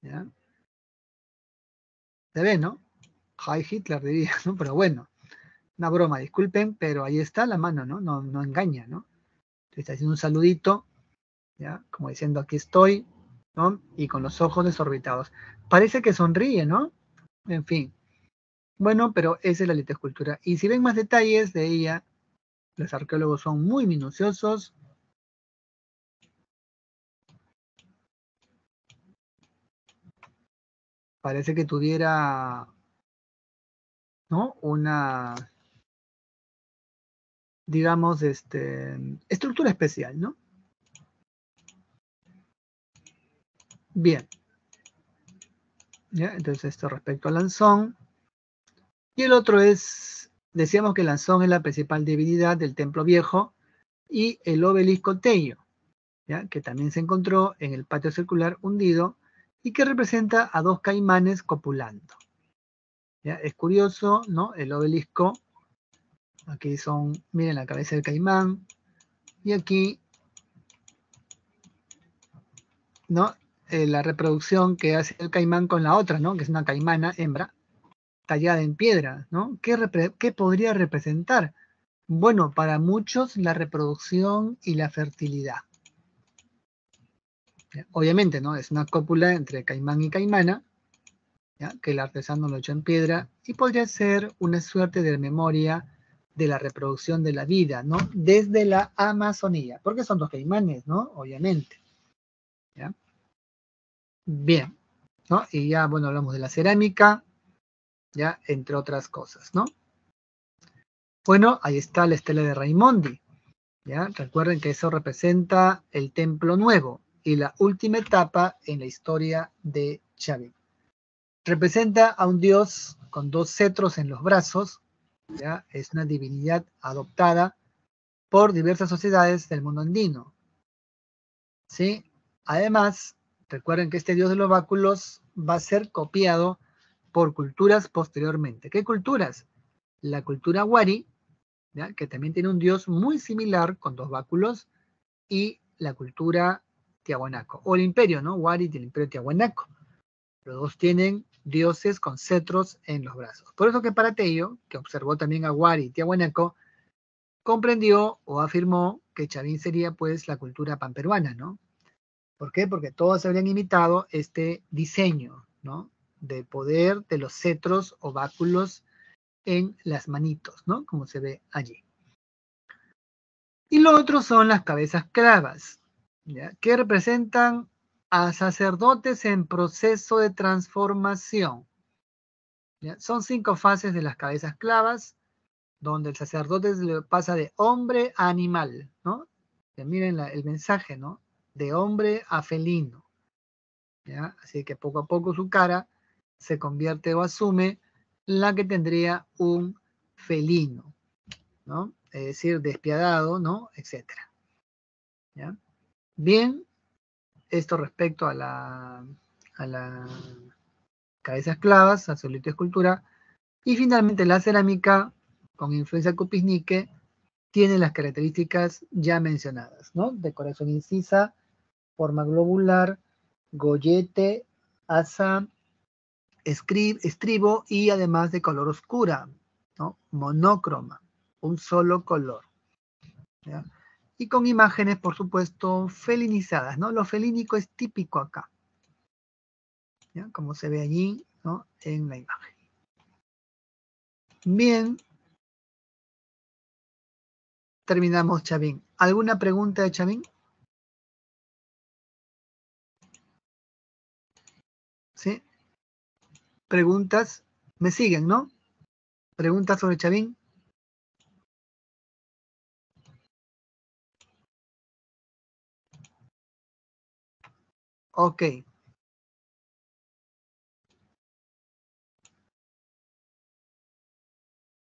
Speaker 1: ¿Ya? Se ve, ¿no? Hi Hitler diría, ¿no? Pero bueno, una broma, disculpen, pero ahí está la mano, ¿no? No, no engaña, ¿no? Está haciendo un saludito, ¿ya? Como diciendo, aquí estoy, ¿no? Y con los ojos desorbitados. Parece que sonríe, ¿no? En fin. Bueno, pero esa es la litoscultura. Y si ven más detalles de ella, los arqueólogos son muy minuciosos, parece que tuviera, ¿no? Una, digamos, este, estructura especial, ¿no? Bien. ¿Ya? Entonces esto respecto al lanzón. Y el otro es, decíamos que lanzón es la principal divinidad del templo viejo y el obelisco Tello, ¿ya? que también se encontró en el patio circular hundido y que representa a dos caimanes copulando. ¿Ya? Es curioso, ¿no? El obelisco, aquí son, miren la cabeza del caimán, y aquí, ¿no? Eh, la reproducción que hace el caimán con la otra, ¿no? Que es una caimana hembra, tallada en piedra, ¿no? ¿Qué, ¿Qué podría representar? Bueno, para muchos la reproducción y la fertilidad. Obviamente, ¿no? Es una cópula entre caimán y caimana, que el artesano lo echó en piedra, y podría ser una suerte de memoria de la reproducción de la vida, ¿no? Desde la Amazonía, porque son dos caimanes, ¿no? Obviamente. Bien, ¿no? Y ya, bueno, hablamos de la cerámica, ya, entre otras cosas, ¿no? Bueno, ahí está la estela de Raimondi, ¿ya? Recuerden que eso representa el templo nuevo, y la última etapa en la historia de Xavi. Representa a un dios con dos cetros en los brazos, ¿ya? es una divinidad adoptada por diversas sociedades del mundo andino. ¿Sí? Además, recuerden que este dios de los báculos va a ser copiado por culturas posteriormente. ¿Qué culturas? La cultura Wari, que también tiene un dios muy similar con dos báculos, y la cultura Tiahuanaco, o el imperio, ¿no? Wari del imperio Tiahuanaco. Los dos tienen dioses con cetros en los brazos. Por eso que para Tello, que observó también a Wari y Tiahuanaco, comprendió o afirmó que Chavín sería pues la cultura panperuana, ¿no? ¿Por qué? Porque todos habrían imitado este diseño, ¿no? De poder de los cetros o báculos en las manitos, ¿no? Como se ve allí. Y lo otro son las cabezas clavas, que representan a sacerdotes en proceso de transformación. Son cinco fases de las cabezas clavas, donde el sacerdote pasa de hombre a animal, ¿no? miren el mensaje, ¿no? De hombre a felino. Así que poco a poco su cara se convierte o asume la que tendría un felino, ¿no? Es decir, despiadado, ¿no? Etcétera. Bien, esto respecto a la, a la cabeza clavas, a escultura. Y finalmente la cerámica, con influencia cupiznique, tiene las características ya mencionadas, ¿no? Decoración incisa, forma globular, gollete, asa, estribo y además de color oscura, ¿no? Monócroma, un solo color. y con imágenes, por supuesto, felinizadas, ¿no? Lo felínico es típico acá, ¿ya? Como se ve allí, ¿no? En la imagen. Bien. Terminamos, Chavín. ¿Alguna pregunta de Chavín? Preguntas. ¿Me siguen, no? ¿Preguntas sobre Chavín? Ok.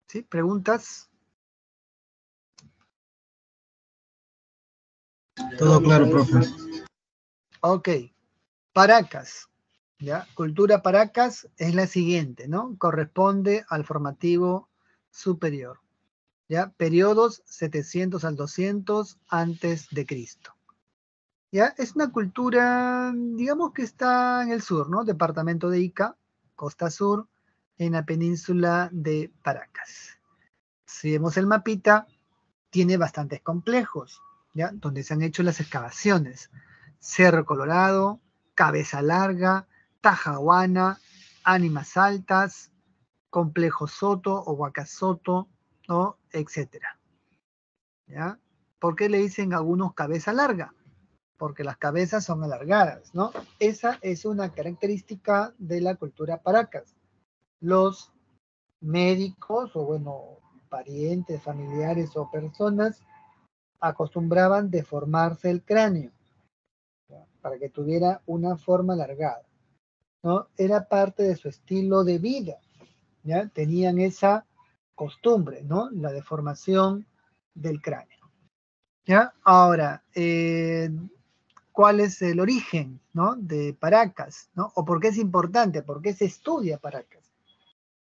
Speaker 1: ¿Sí? ¿Preguntas?
Speaker 4: Todo claro, profe.
Speaker 1: Ok. Paracas. Cultura Paracas es la siguiente, ¿no? Corresponde al formativo superior. ¿ya? Periodos 700 al 200 antes de Cristo. ¿ya? Es una cultura, digamos que está en el sur, ¿no? Departamento de Ica, costa sur, en la península de Paracas. Si vemos el mapita, tiene bastantes complejos, ¿ya? Donde se han hecho las excavaciones. Cerro Colorado, Cabeza Larga, Tajahuana, Ánimas Altas, Complejo Soto o Huacasoto, ¿no? etcétera. ¿Por qué le dicen a algunos cabeza larga? Porque las cabezas son alargadas, ¿no? Esa es una característica de la cultura paracas. Los médicos o, bueno, parientes, familiares o personas acostumbraban deformarse el cráneo para que tuviera una forma alargada. ¿No? Era parte de su estilo de vida. ¿ya? Tenían esa costumbre, ¿no? La deformación del cráneo. ¿ya? Ahora, eh, ¿cuál es el origen. De Paracas, ¿no? ¿O por qué es importante? ¿Por qué se estudia Paracas?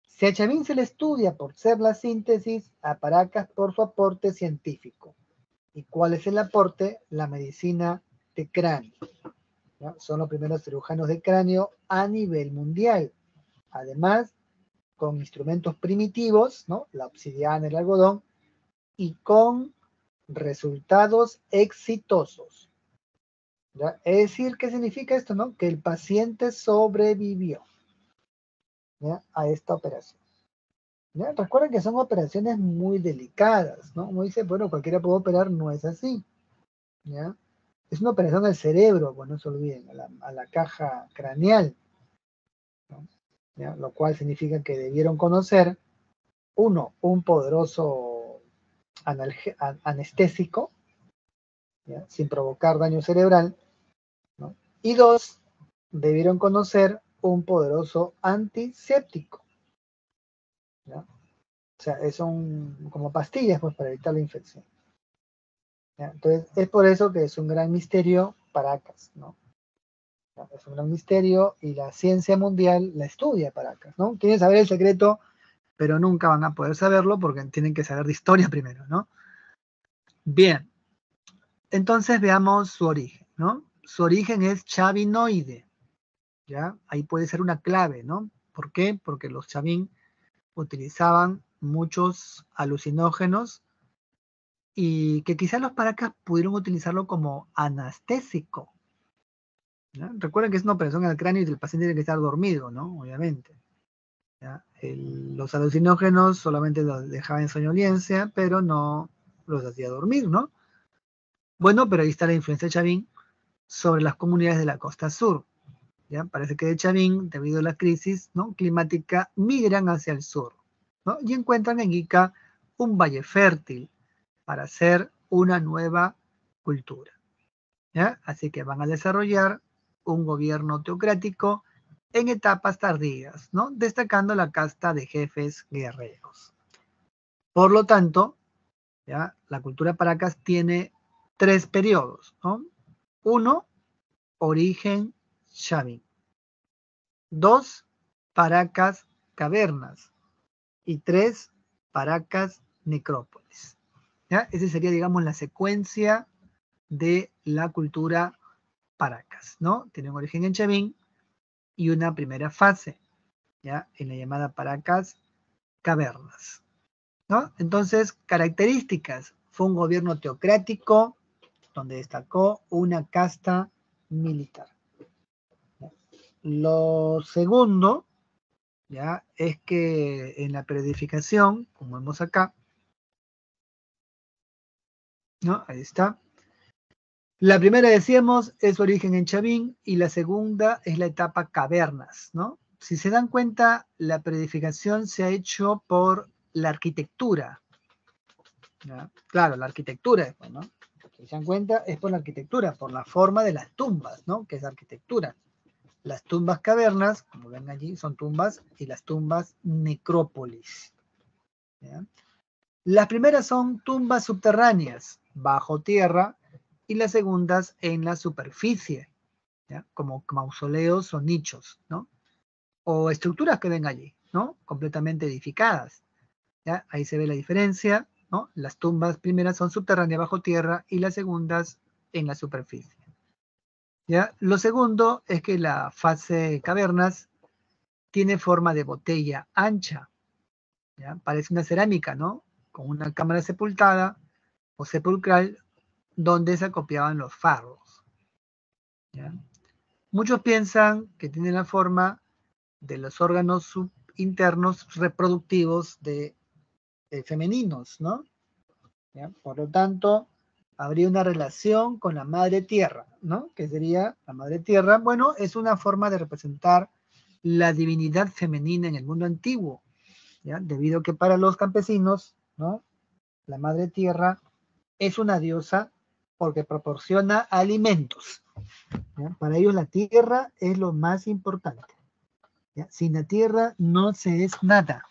Speaker 1: Si a Chavín se le estudia por ser la síntesis, a Paracas por su aporte científico. ¿Y cuál es el aporte? La medicina de cráneo. Son los primeros cirujanos de cráneo a nivel mundial. Además, con instrumentos primitivos, ¿no? la obsidiana, el algodón, y con resultados exitosos. Es decir, ¿qué significa esto? No? Que el paciente sobrevivió a esta operación. Recuerden que son operaciones muy delicadas, ¿no? Como dice, bueno, cualquiera puede operar, no es así. ¿ya? Es una operación del cerebro, pues no se olviden, a la, caja craneal. Lo cual significa que debieron conocer, uno, un poderoso anestésico, sin provocar daño cerebral, y dos, debieron conocer un poderoso antiséptico. O sea, son como pastillas pues, para evitar la infección. Entonces, es por eso que es un gran misterio Paracas, ¿no? Es un gran misterio y la ciencia mundial la estudia Paracas, ¿no? Quieren saber el secreto, pero nunca van a poder saberlo porque tienen que saber de historia primero, ¿no? Bien, entonces veamos su origen, ¿no? Su origen es chavinoide, ¿ya? Ahí puede ser una clave, ¿no? ¿Por qué? Porque los chavín utilizaban muchos alucinógenos y que quizás los paracas pudieron utilizarlo como anestésico. Recuerden que es una operación al cráneo y el paciente tiene que estar dormido, ¿no? Obviamente. los alucinógenos solamente los dejaban en soñolencia, pero no los hacía dormir, ¿no? Bueno, pero ahí está la influencia de Chavín sobre las comunidades de la costa sur. ¿ya? Parece que de Chavín, debido a la crisis ¿no? climática, migran hacia el sur y encuentran en Ica un valle fértil, para hacer una nueva cultura. Así que van a desarrollar un gobierno teocrático en etapas tardías, ¿no? destacando la casta de jefes guerreros. Por lo tanto, la cultura Paracas tiene tres periodos. ¿no? Uno, origen Xavi. Dos, Paracas cavernas. Y tres, Paracas necrópolis. Esa sería, digamos, la secuencia de la cultura Paracas, ¿no? Tiene un origen en Chavín y una primera fase, ¿ya? En la llamada Paracas Cavernas, ¿no? Entonces, características, fue un gobierno teocrático donde destacó una casta militar. Lo segundo, ya, es que en la periodificación, como vemos acá, ¿no? Ahí está. La primera, decíamos, es origen en Chavín y la segunda es la etapa cavernas, ¿no? Si se dan cuenta, la periodificación se ha hecho por la arquitectura. Claro, la arquitectura, ¿no? Si se dan cuenta, es por la arquitectura, por la forma de las tumbas, ¿no? Que es arquitectura. Las tumbas cavernas, como ven allí, son tumbas y las tumbas necrópolis. Las primeras son tumbas subterráneas, bajo tierra, y las segundas en la superficie, como mausoleos o nichos, ¿no? O estructuras que ven allí, ¿no? Completamente edificadas. ¿ya? Ahí se ve la diferencia, ¿no? Las tumbas primeras son subterráneas bajo tierra y las segundas en la superficie. ¿ya? Lo segundo es que la fase cavernas tiene forma de botella ancha, ¿ya? Parece una cerámica, ¿no? Con una cámara sepultada o sepulcral donde se acopiaban los farros. Muchos piensan que tiene la forma de los órganos internos reproductivos de, femeninos, ¿no? Por lo tanto, habría una relación con la madre tierra, ¿no? Que sería la madre tierra. Bueno, es una forma de representar la divinidad femenina en el mundo antiguo, ¿ya? Debido a que para los campesinos, ¿no? La madre tierra es una diosa porque proporciona alimentos. Para ellos la tierra es lo más importante. Sin la tierra no se es nada.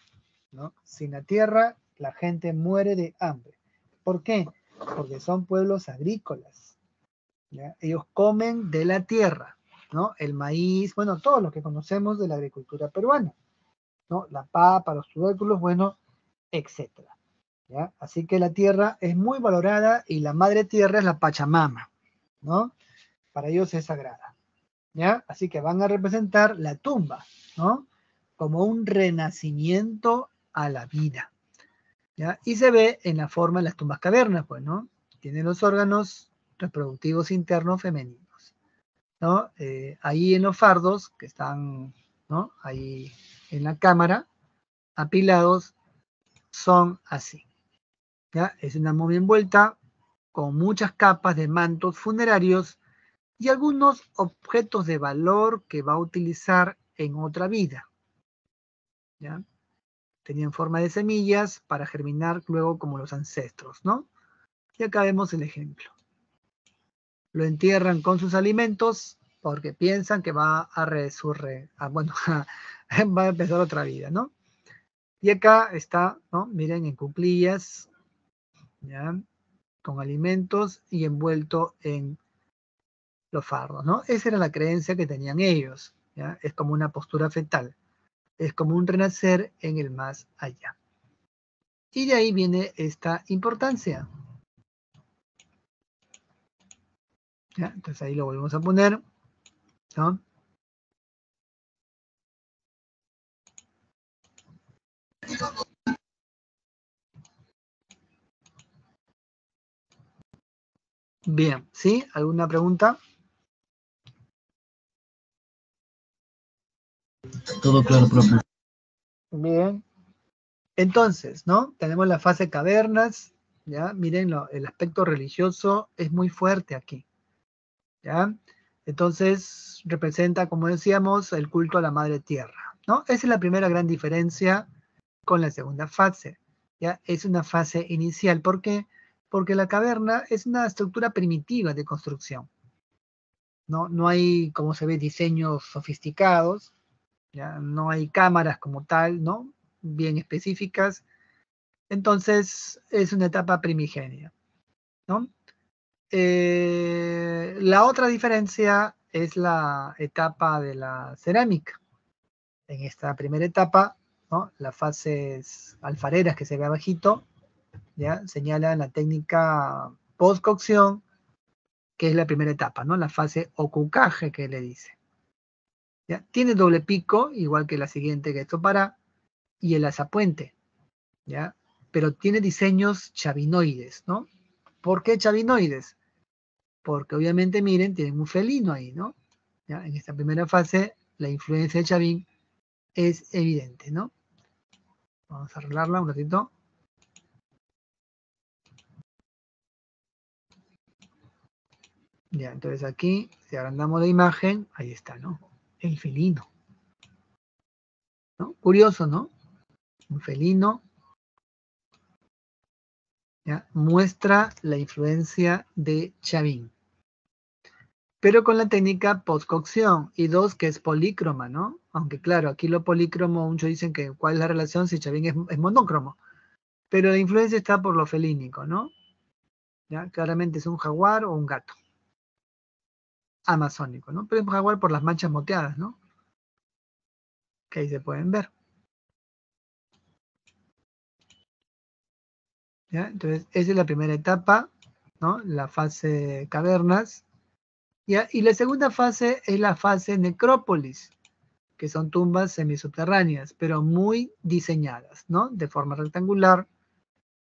Speaker 1: Sin la tierra la gente muere de hambre. ¿Por qué? Porque son pueblos agrícolas. Ellos comen de la tierra, ¿no? El maíz, bueno, todo lo que conocemos de la agricultura peruana. La papa, los tubérculos, bueno, etcétera. Así que la tierra es muy valorada y la madre tierra es la Pachamama, ¿no? Para ellos es sagrada, ¿ya? Así que van a representar la tumba, ¿no? Como un renacimiento a la vida, ¿ya? Y se ve en la forma de las tumbas cavernas, pues, ¿no? Tienen los órganos reproductivos internos femeninos, ¿no? Eh, ahí en los fardos, que están, ¿no? Ahí en la cámara, apilados, son así. Es una momia envuelta con muchas capas de mantos funerarios y algunos objetos de valor que va a utilizar en otra vida. ¿ya? Tenían forma de semillas para germinar luego como los ancestros, ¿no? Y acá vemos el ejemplo. Lo entierran con sus alimentos porque piensan que va a resurre, bueno, va a empezar otra vida, ¿no? Y acá está, ¿no? Miren, en cuclillas, con alimentos y envuelto en los fardos, ¿no? Esa era la creencia que tenían ellos, ¿ya? Es como una postura fetal, es como un renacer en el más allá. Y de ahí viene esta importancia. Entonces ahí lo volvemos a poner, ¿no? Bien, ¿sí? ¿Alguna pregunta?
Speaker 4: Todo claro, profe.
Speaker 1: Bien. Entonces, ¿no? Tenemos la fase cavernas, ¿ya? Miren, el aspecto religioso es muy fuerte aquí, ¿ya? Entonces, representa, como decíamos, el culto a la Madre Tierra, ¿no? Esa es la primera gran diferencia con la segunda fase, ¿ya? Es una fase inicial. ¿Por qué? Porque la caverna es una estructura primitiva de construcción. No, no hay, como se ve, diseños sofisticados, ¿ya? no hay cámaras como tal, ¿no? Bien específicas. Entonces, es una etapa primigenia, ¿no? Eh, la otra diferencia es la etapa de la cerámica. En esta primera etapa, ¿no? las fases alfareras que se ve abajito, ¿ya? Señala la técnica post-cocción, que es la primera etapa, ¿no? La fase ocucaje que le dice. ¿ya? Tiene doble pico, igual que la siguiente que esto para, y el azapuente, ¿ya? pero tiene diseños chavinoides, ¿no? ¿Por qué chavinoides? Porque obviamente, miren, tienen un felino ahí, ¿no? En esta primera fase, la influencia de Chavín es evidente, ¿no? Vamos a arreglarla un ratito. Ya, entonces aquí, si agrandamos la imagen, ahí está, ¿no? El felino. ¿No? Curioso, ¿no? Un felino. Muestra la influencia de Chavín. Pero con la técnica postcocción. Y dos, que es polícroma, ¿no? Aunque claro, aquí lo polícromo, muchos dicen que cuál es la relación si Chavín es, es monócromo. Pero la influencia está por lo felínico, ¿no? ¿Ya? Claramente es un jaguar o un gato amazónico, ¿no? Pero es jaguar por las manchas moteadas, ¿no? Que ahí se pueden ver. ¿Ya? Entonces, esa es la primera etapa, ¿no? La fase cavernas. Y la segunda fase es la fase necrópolis, que son tumbas semisubterráneas, pero muy diseñadas, ¿no? De forma rectangular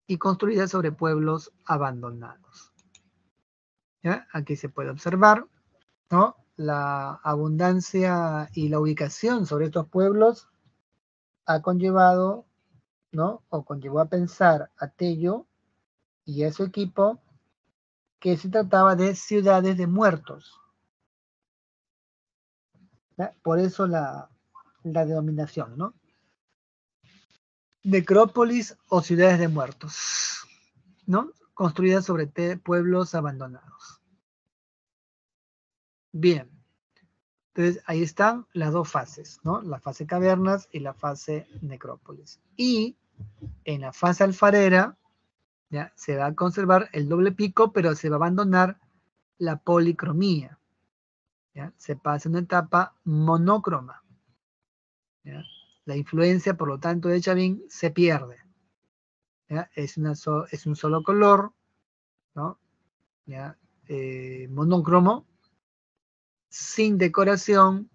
Speaker 1: y construidas sobre pueblos abandonados. Aquí se puede observar ¿no? La abundancia y la ubicación sobre estos pueblos ha conllevado, ¿no? O conllevó a pensar a Tello y a su equipo que se trataba de ciudades de muertos. Por eso la, la denominación, ¿no? Necrópolis o ciudades de muertos, ¿no? Construidas sobre pueblos abandonados. Bien. Entonces, ahí están las dos fases, ¿no? La fase cavernas y la fase necrópolis. Y en la fase alfarera, ya, se va a conservar el doble pico, pero se va a abandonar la policromía. ¿ya? Se pasa a una etapa monócroma. La influencia, por lo tanto, de Chavín se pierde. Es, una es un solo color, ¿no? ¿Ya? Eh, sin decoración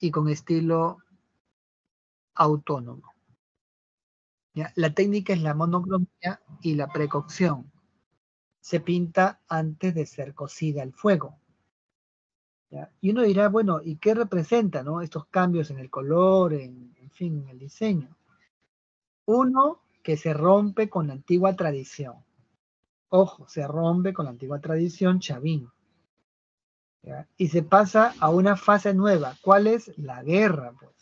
Speaker 1: y con estilo autónomo. La técnica es la monocromía y la precocción. Se pinta antes de ser cocida al fuego. Y uno dirá, bueno, ¿y qué representa no? estos cambios en el color, en, en fin, en el diseño? Uno, que se rompe con la antigua tradición. Ojo, se rompe con la antigua tradición chavín. Y se pasa a una fase nueva. ¿Cuál es? La guerra. Pues.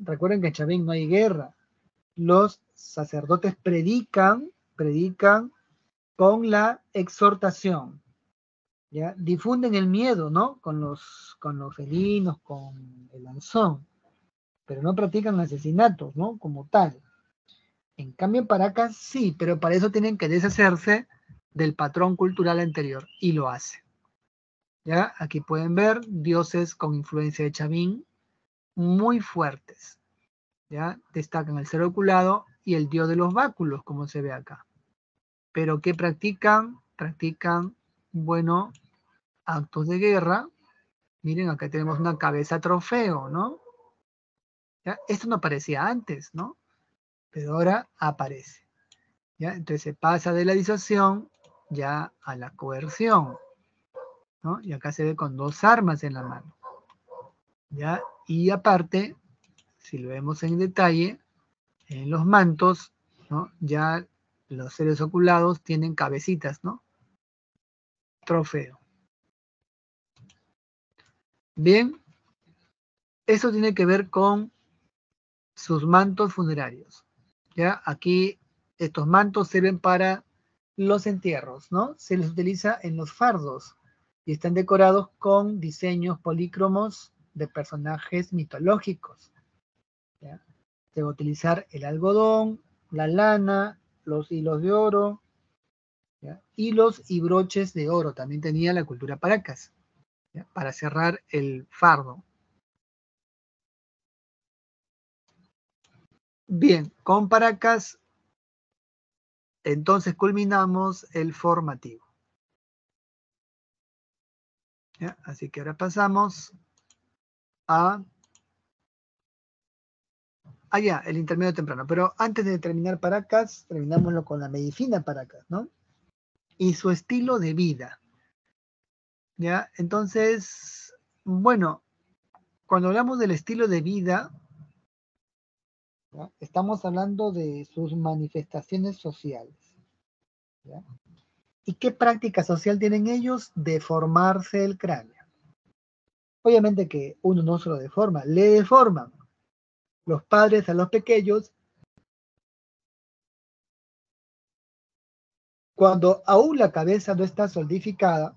Speaker 1: Recuerden que en Chavín no hay guerra. Los sacerdotes predican, predican con la exhortación. ¿ya? Difunden el miedo, ¿no? Con los, con los felinos, con el lanzón. Pero no practican asesinatos, ¿no? Como tal. En cambio, en Paracas sí, pero para eso tienen que deshacerse del patrón cultural anterior. Y lo hacen. ¿Ya? Aquí pueden ver dioses con influencia de Chavín muy fuertes. ¿Ya? Destacan el ser oculado y el dios de los báculos, como se ve acá. Pero ¿qué practican? Practican, bueno, actos de guerra. Miren, acá tenemos una cabeza trofeo, ¿no? Esto no aparecía antes, ¿no? Pero ahora aparece. ¿Ya? Entonces se pasa de la disociación ya a la coerción. Y acá se ve con dos armas en la mano. ¿Ya? Y aparte, si lo vemos en detalle, en los mantos, ¿no? Ya los seres oculados tienen cabecitas, ¿no? Trofeo. Bien, eso tiene que ver con sus mantos funerarios. ¿Ya? Aquí estos mantos sirven para los entierros, ¿no? Se les utiliza en los fardos y están decorados con diseños polícromos de personajes mitológicos. Se va a utilizar el algodón, la lana, los hilos de oro, hilos y broches de oro. También tenía la cultura Paracas, para cerrar el fardo. Bien, con Paracas, entonces culminamos el formativo. Así que ahora pasamos a Ah, ya, el intermedio temprano. Pero antes de terminar Paracas, terminámoslo con la medicina Paracas, ¿no? Y su estilo de vida. ¿Ya? Entonces, bueno, cuando hablamos del estilo de vida, estamos hablando de sus manifestaciones sociales. ¿Y qué práctica social tienen ellos? Deformarse el cráneo. Obviamente que uno no se lo deforma, le deforman los padres a los pequeños. Cuando aún la cabeza no está solidificada,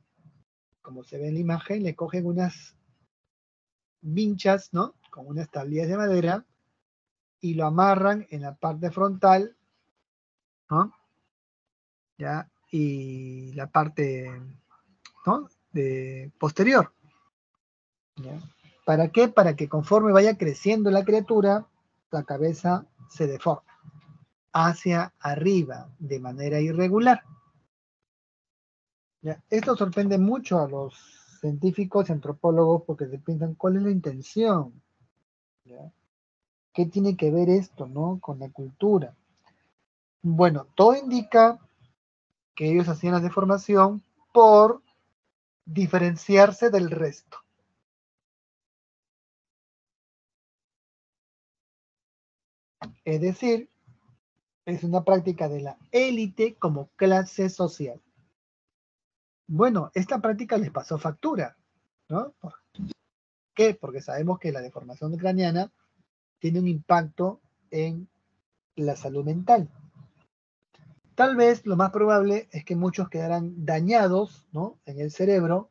Speaker 1: como se ve en la imagen, le cogen unas vinchas, ¿no? Con unas tablillas de madera y lo amarran en la parte frontal, ¿no? ¿Ya? Y la parte, ¿no? De posterior. ¿Para qué? Para que conforme vaya creciendo la criatura, la cabeza se deforma hacia arriba de manera irregular. Esto sorprende mucho a los científicos y antropólogos porque se piensan cuál es la intención. ¿Qué tiene que ver esto no? con la cultura? Bueno, todo indica que ellos hacían la deformación por diferenciarse del resto. Es decir, es una práctica de la élite como clase social. Bueno, esta práctica les pasó factura, ¿no? ¿Por qué? Porque sabemos que la deformación craneana tiene un impacto en la salud mental. Tal vez lo más probable es que muchos quedaran dañados, ¿no? En el cerebro,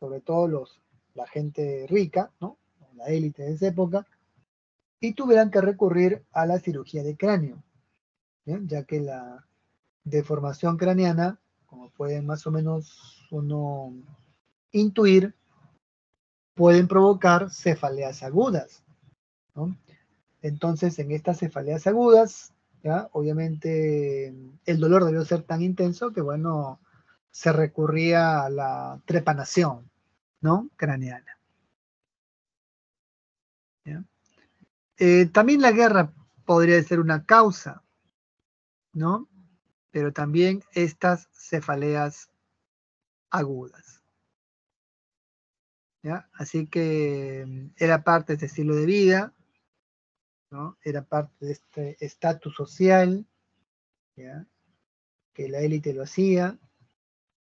Speaker 1: sobre todo los, la gente rica, ¿no? La élite de esa época, y tuvieran que recurrir a la cirugía de cráneo, ya que la deformación craneana, como puede más o menos uno intuir, pueden provocar cefaleas agudas. Entonces, en estas cefaleas agudas, obviamente el dolor debió ser tan intenso que, bueno, se recurría a la trepanación ¿no? craneana. Eh, también la guerra podría ser una causa, ¿no? Pero también estas cefaleas agudas. ¿Ya? Así que mm, era parte de este estilo de vida, ¿no? Era parte de este estatus social. Que la élite lo hacía,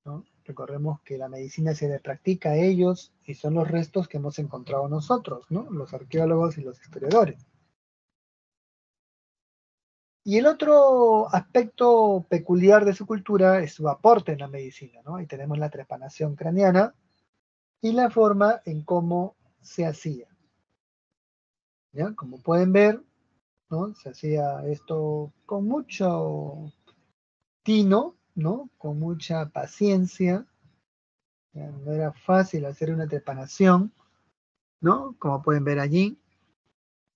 Speaker 1: ¿no? Recordemos que la medicina se le practica a ellos y son los restos que hemos encontrado nosotros, ¿no? Los arqueólogos y los historiadores. Y el otro aspecto peculiar de su cultura es su aporte en la medicina, ¿no? Ahí tenemos la trepanación craneana y la forma en cómo se hacía. Como pueden ver, ¿no? Se hacía esto con mucho tino, ¿no? Con mucha paciencia. No era fácil hacer una trepanación, ¿no? Como pueden ver allí,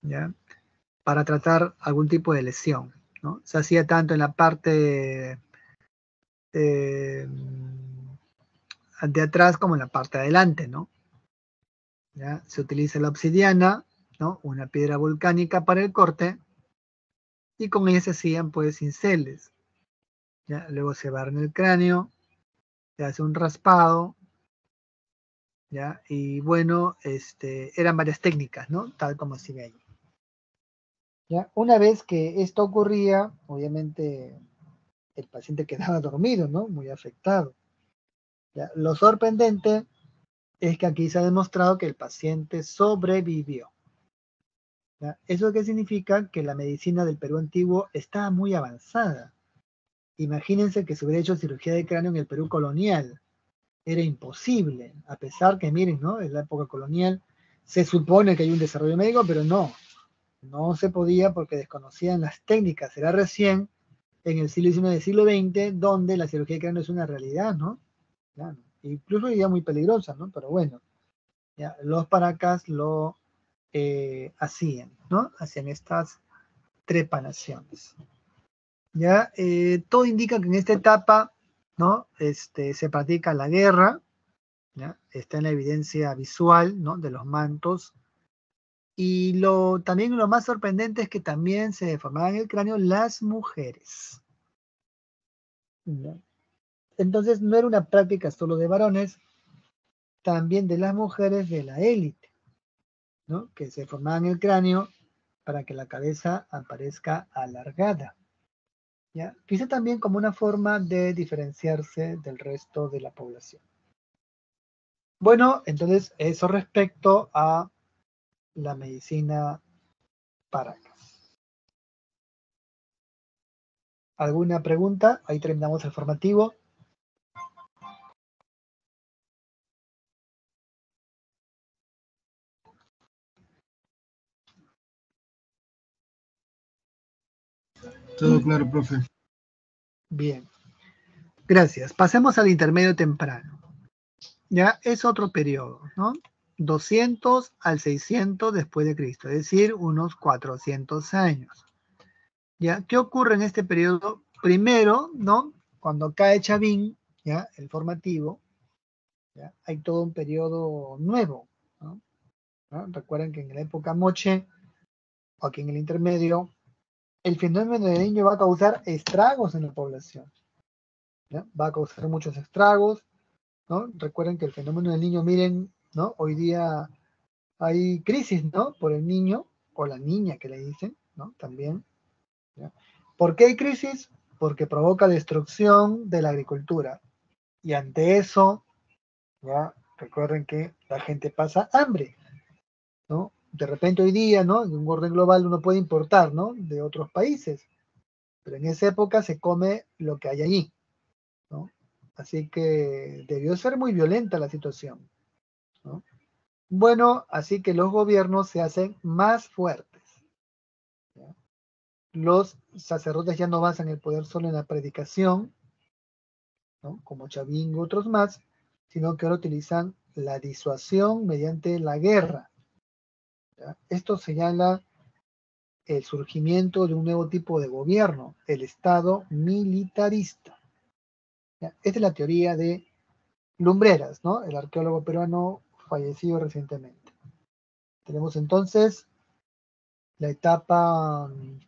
Speaker 1: ¿ya? Para tratar algún tipo de lesión, ¿no? Se hacía tanto en la parte eh, de atrás como en la parte de adelante, ¿no? ¿Ya? Se utiliza la obsidiana, Una piedra volcánica para el corte, y con ella se hacían pues cinceles, Luego se barre el cráneo, se hace un raspado, ¿ya? Y bueno, este, eran varias técnicas, ¿no? Tal como sigue ahí. ¿Ya? Una vez que esto ocurría, obviamente el paciente quedaba dormido, ¿no? Muy afectado. Lo sorprendente es que aquí se ha demostrado que el paciente sobrevivió. ¿Eso qué significa? Que la medicina del Perú antiguo estaba muy avanzada. Imagínense que se hubiera hecho cirugía de cráneo en el Perú colonial. Era imposible, a pesar que, miren, ¿no? En la época colonial se supone que hay un desarrollo médico, pero no. No se podía porque desconocían las técnicas. Era recién en el siglo XIX siglo XX donde la cirugía de cráneo es una realidad, ¿no? Incluso ya muy peligrosa, ¿no? Pero bueno, ya, los paracas lo eh, hacían, ¿no? Hacían estas trepanaciones. ¿ya? Eh, todo indica que en esta etapa, ¿no? Este, se practica la guerra, ¿ya? Está en la evidencia visual, ¿no? De los mantos Y lo, también lo más sorprendente es que también se deformaban el cráneo las mujeres. Entonces no era una práctica solo de varones, también de las mujeres de la élite, que se formaban el cráneo para que la cabeza aparezca alargada. ¿ya? También como una forma de diferenciarse del resto de la población. Bueno, entonces eso respecto a la medicina para ¿Alguna pregunta? Ahí terminamos el formativo.
Speaker 4: Todo claro, profe.
Speaker 1: Bien. Gracias. Pasemos al intermedio temprano. Ya es otro periodo, ¿no? 200 al 600 después de Cristo, es decir, unos 400 años. ¿Ya? ¿Qué ocurre en este periodo? Primero, ¿no? Cuando cae Chavín, ¿ya? El formativo, ¿ya? Hay todo un periodo nuevo, ¿no? Recuerden que en la época Moche, o aquí en el intermedio, el fenómeno del niño va a causar estragos en la población. Va a causar muchos estragos, ¿no? Recuerden que el fenómeno del niño, miren, ¿no? Hoy día hay crisis, ¿no? Por el niño o la niña que le dicen, ¿no? También. ¿Por qué hay crisis? Porque provoca destrucción de la agricultura. Y ante eso, ¿ya? Recuerden que la gente pasa hambre, ¿no? De repente hoy día, ¿no? En un orden global uno puede importar, ¿no? De otros países. Pero en esa época se come lo que hay allí, ¿no? Así que debió ser muy violenta la situación. Bueno, así que los gobiernos se hacen más fuertes. Los sacerdotes ya no basan el poder solo en la predicación, como Chavín y otros más, sino que ahora utilizan la disuasión mediante la guerra. Esto señala el surgimiento de un nuevo tipo de gobierno, el Estado militarista. Esta es la teoría de Lumbreras, ¿no? El arqueólogo peruano fallecido recientemente. Tenemos entonces la etapa mm,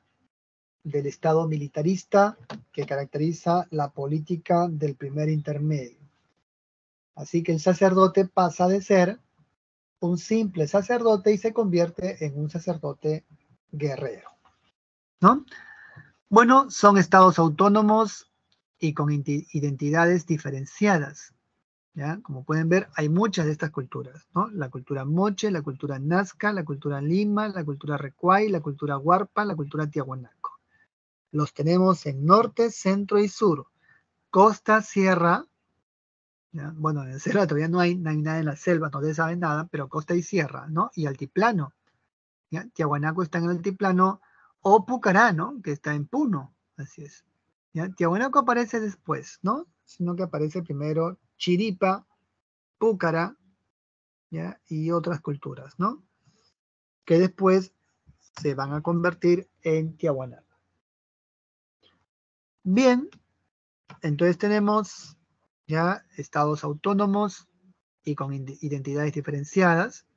Speaker 1: del Estado militarista que caracteriza la política del primer intermedio. Así que el sacerdote pasa de ser un simple sacerdote y se convierte en un sacerdote guerrero. ¿No? Bueno, son estados autónomos y con identidades diferenciadas. Como pueden ver, hay muchas de estas culturas, ¿no? La cultura Moche, la cultura Nazca, la cultura Lima, la cultura Recuay, la cultura Huarpa, la cultura Tiahuanaco. Los tenemos en norte, centro y sur. Costa, sierra, bueno, en la selva todavía no hay, nada en la selva, no se sabe nada, pero costa y sierra, ¿no? Y altiplano. Tiahuanaco está en el altiplano, o Pucará, ¿no? Que está en Puno, así es. Tiahuanaco aparece después, ¿no? Sino que aparece primero Chiripa, Púcara, ¿ya? y otras culturas, ¿no? Que después se van a convertir en Tiahuanaco. Bien, entonces tenemos ya estados autónomos y con identidades diferenciadas,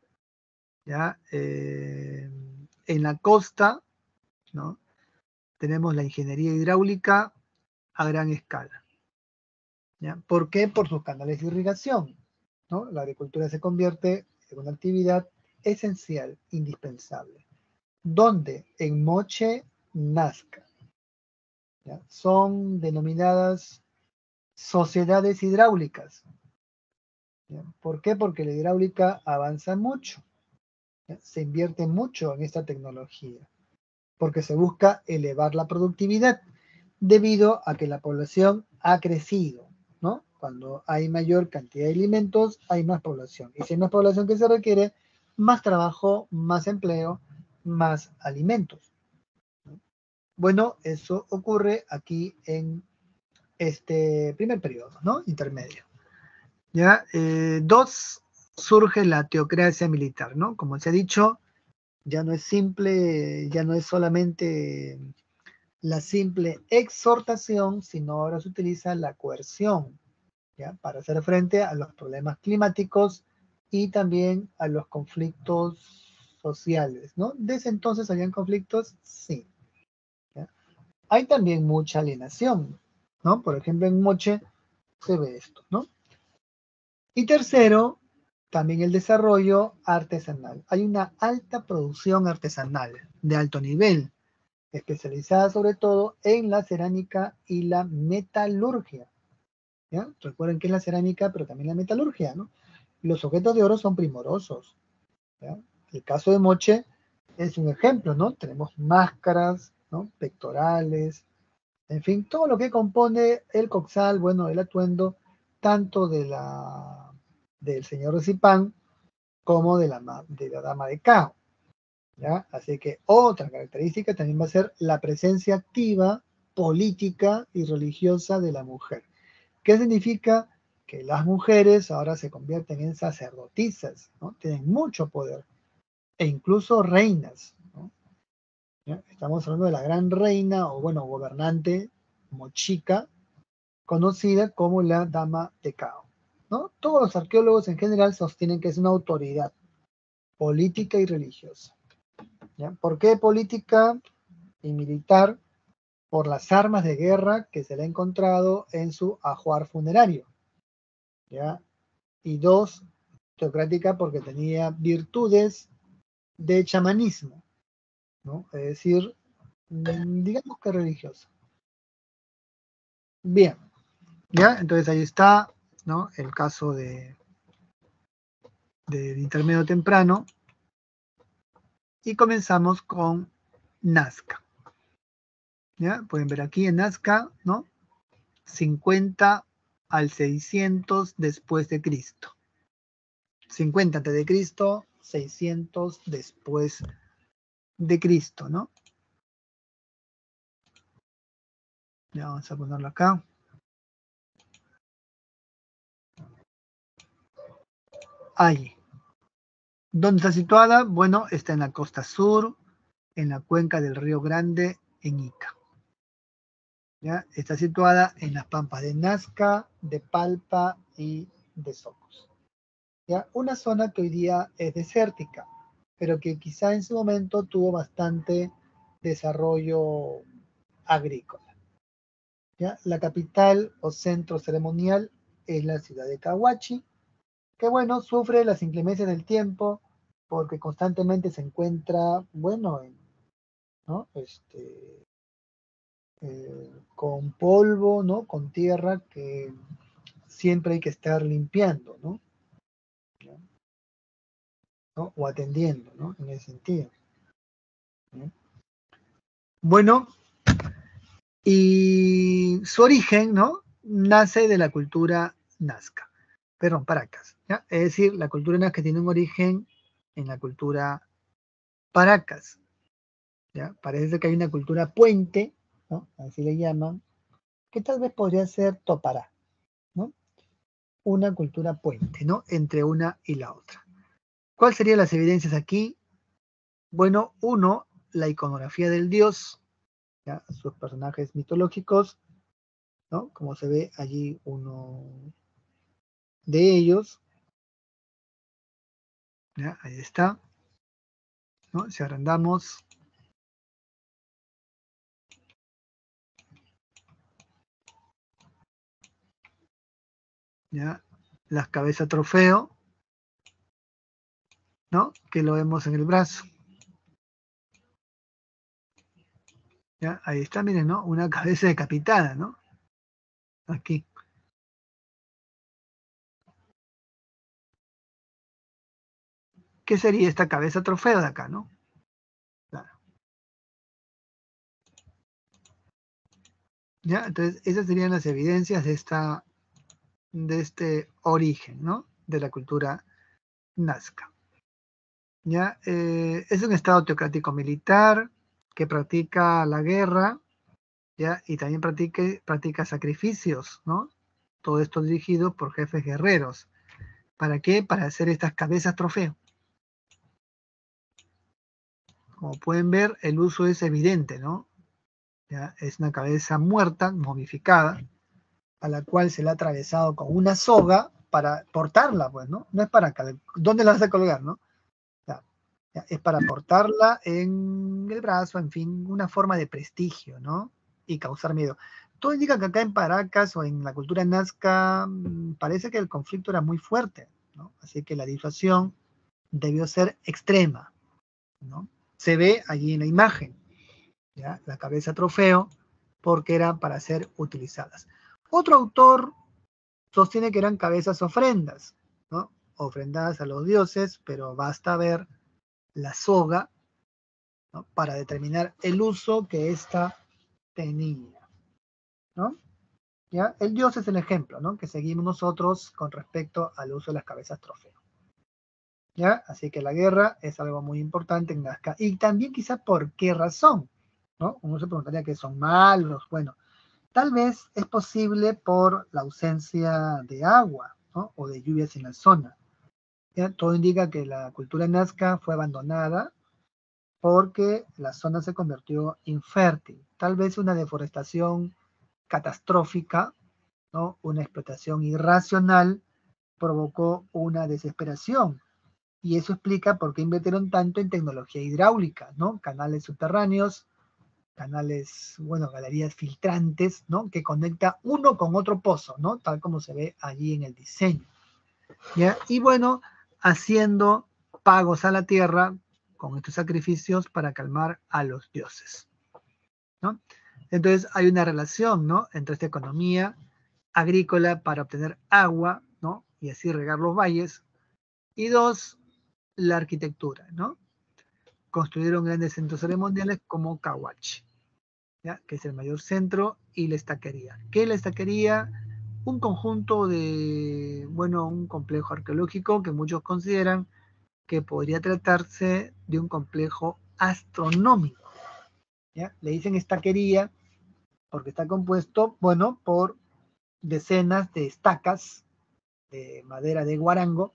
Speaker 1: ya eh, en la costa, ¿no? Tenemos la ingeniería hidráulica a gran escala. ¿Por qué? Por sus canales de irrigación. ¿no? La agricultura se convierte en una actividad esencial, indispensable. ¿Dónde? En Moche Nazca. Son denominadas sociedades hidráulicas. ¿Por qué? Porque la hidráulica avanza mucho. Se invierte mucho en esta tecnología. Porque se busca elevar la productividad debido a que la población ha crecido. Cuando hay mayor cantidad de alimentos, hay más población. Y si hay más población que se requiere, más trabajo, más empleo, más alimentos. Bueno, eso ocurre aquí en este primer periodo, ¿no? Intermedio. Ya, eh, dos, surge la teocracia militar, ¿no? Como se ha dicho, ya no es simple, ya no es solamente la simple exhortación, sino ahora se utiliza la coerción, para hacer frente a los problemas climáticos y también a los conflictos sociales, ¿no? Desde entonces habían conflictos, sí. Hay también mucha alienación, ¿no? Por ejemplo, en Moche se ve esto, ¿no? Y tercero, también el desarrollo artesanal. Hay una alta producción artesanal de alto nivel, especializada sobre todo en la cerámica y la metalurgia. Recuerden que es la cerámica, pero también la metalurgia, ¿no? Los objetos de oro son primorosos. El caso de Moche es un ejemplo, ¿no? Tenemos máscaras, ¿no? Pectorales, en fin, todo lo que compone el coxal, bueno, el atuendo, tanto de la, del señor Zipán como de la, de la dama de Cao. ¿ya? Así que otra característica también va a ser la presencia activa, política y religiosa de la mujer. ¿Qué significa? Que las mujeres ahora se convierten en sacerdotisas, ¿no? Tienen mucho poder e incluso reinas. Estamos hablando de la gran reina o bueno, gobernante mochica, conocida como la Dama de Cao. ¿no? Todos los arqueólogos en general sostienen que es una autoridad política y religiosa. ¿Por qué política y militar? Por las armas de guerra que se le ha encontrado en su ajuar funerario. ¿ya? Y dos, teocrática porque tenía virtudes de chamanismo, Es decir, mm, digamos que religiosa. Bien, ¿ya? Entonces ahí está, ¿no? El caso de del intermedio temprano, y comenzamos con Nazca. ¿Ya? Pueden ver aquí en Nazca, ¿no? 50 al 600 después de Cristo. 50 antes de Cristo, 600 después de Cristo, ¿no? Ya vamos a ponerlo acá. Ahí. ¿Dónde está situada? Bueno, está en la costa sur, en la cuenca del Río Grande, en Ica. ¿Ya? Está situada en las pampas de Nazca, de Palpa y de Socos. ¿Ya? Una zona que hoy día es desértica, pero que quizá en su momento tuvo bastante desarrollo agrícola. La capital o centro ceremonial es la ciudad de Cahuachi, que bueno, sufre las inclemencias del tiempo porque constantemente se encuentra, bueno, ¿no? Este, eh, con polvo, ¿no? Con tierra que siempre hay que estar limpiando, ¿no? O atendiendo, ¿no? En ese sentido. Bueno, y su origen, ¿no? Nace de la cultura nazca perdón, Paracas. Es decir, la cultura nazca tiene un origen en la cultura Paracas. ¿ya? Parece que hay una cultura puente, ¿no? así le llaman, que tal vez podría ser Topará, ¿no? Una cultura puente, ¿no? Entre una y la otra. ¿Cuáles serían las evidencias aquí? Bueno, uno, la iconografía del dios, ¿ya? sus personajes mitológicos, ¿no? Como se ve allí uno de ellos. ¿Ya? Ahí está. ¿No? Si agrandamos. ¿Ya? Las cabezas trofeo. ¿No? Que lo vemos en el brazo. ¿Ya? Ahí está, miren, ¿no? Una cabeza decapitada, ¿no? Aquí. ¿Qué sería esta cabeza trofeo de acá, no? Claro. ¿Ya? Entonces, esas serían las evidencias de, esta, de este origen, ¿no? De la cultura nazca. ¿Ya? Eh, es un estado teocrático militar que practica la guerra, ¿ya? Y también practica, sacrificios, ¿no? Todo esto dirigido por jefes guerreros. ¿Para qué? Para hacer estas cabezas trofeo. Como pueden ver, el uso es evidente, ¿no? Es una cabeza muerta, momificada, a la cual se le ha atravesado con una soga para portarla, pues, ¿no? No es para. ¿Dónde la vas a colgar, no? Es para portarla en el brazo, en fin, una forma de prestigio, ¿no? Y causar miedo. Todo indica que acá en Paracas o en la cultura nazca mm, parece que el conflicto era muy fuerte, ¿no? Así que la disuasión debió ser extrema, ¿no? Se ve allí en la imagen, ¿ya? La cabeza trofeo, porque eran para ser utilizadas. Otro autor sostiene que eran cabezas ofrendas, ¿no? Ofrendadas a los dioses, pero basta ver la soga ¿no? para determinar el uso que ésta tenía, ¿no? ¿Ya? El dios es el ejemplo, ¿no? Que seguimos nosotros con respecto al uso de las cabezas trofeo. ¿Ya? Así que la guerra es algo muy importante en Nazca. Y también quizá por qué razón, ¿no? Uno se preguntaría que son malos, bueno, Tal vez es posible por la ausencia de agua o de lluvias en la zona. Todo indica que la cultura nazca fue abandonada porque la zona se convirtió infértil. Tal vez una deforestación catastrófica, ¿no? una explotación irracional provocó una desesperación. Y eso explica por qué invirtieron tanto en tecnología hidráulica, ¿no? Canales subterráneos, canales, bueno, galerías filtrantes, ¿no? Que conecta uno con otro pozo, ¿no? Tal como se ve allí en el diseño. ¿ya? Y bueno, haciendo pagos a la tierra con estos sacrificios para calmar a los dioses, ¿no? Entonces hay una relación, ¿no? Entre esta economía agrícola para obtener agua, ¿no? Y así regar los valles. Y dos, la arquitectura, ¿no? construyeron grandes centros ceremoniales como Cahuachi, que es el mayor centro, y la estaquería. ¿Qué es la estaquería? Un conjunto de, bueno, un complejo arqueológico que muchos consideran que podría tratarse de un complejo astronómico. Le dicen estaquería porque está compuesto, bueno, por decenas de estacas de madera de guarango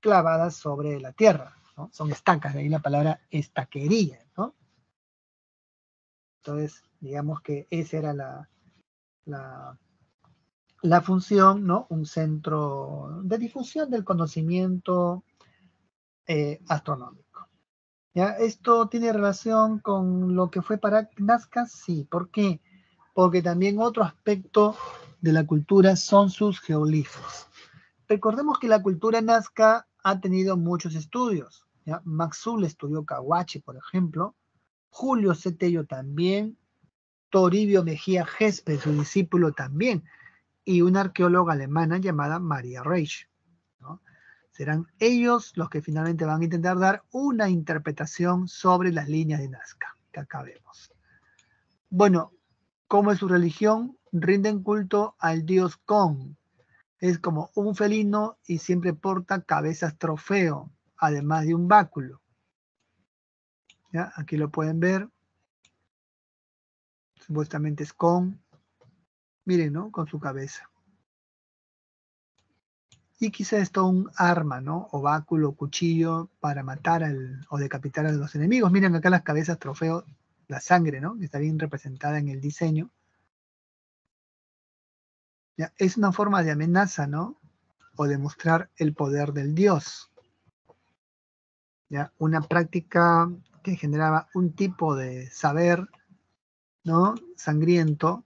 Speaker 1: clavadas sobre la tierra. Son estacas, de ahí la palabra estaquería, ¿no? Entonces, digamos que esa era la, función, ¿no? Un centro de difusión del conocimiento eh, astronómico. ¿Ya? ¿Esto tiene relación con lo que fue para Nazca? Sí. ¿Por qué? Porque también otro aspecto de la cultura son sus geolifos. Recordemos que la cultura nazca ha tenido muchos estudios. Maxul estudió Cahuachi, por ejemplo, Julio Cetello también, Toribio Mejía Gespe, su discípulo también, y una arqueóloga alemana llamada María Reich. Serán ellos los que finalmente van a intentar dar una interpretación sobre las líneas de Nazca, que acá vemos. Bueno, ¿cómo es su religión? Rinden culto al dios Kong. Es como un felino y siempre porta cabezas trofeo además de un báculo. ¿Ya? Aquí lo pueden ver. Supuestamente es con, miren, ¿no? Con su cabeza. Y quizá esto un arma, ¿no? O báculo, cuchillo para matar al, o decapitar a los enemigos. Miren acá las cabezas trofeo, la sangre, ¿no? Está bien representada en el diseño. ¿Ya? Es una forma de amenaza, ¿no? O demostrar el poder del dios una práctica que generaba un tipo de saber ¿no? sangriento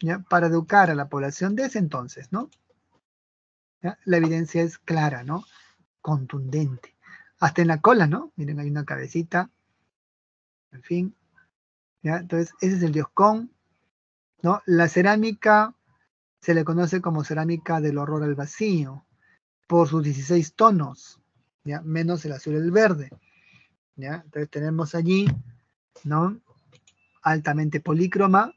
Speaker 1: ¿ya? para educar a la población de ese entonces. ¿no? La evidencia es clara, ¿no? contundente. Hasta en la cola, ¿no? Miren, hay una cabecita. En fin. ¿ya? Entonces, ese es el dios con. ¿no? La cerámica se le conoce como cerámica del horror al vacío por sus 16 tonos menos el azul y el verde. ¿ya? Entonces tenemos allí, ¿no? Altamente polícroma,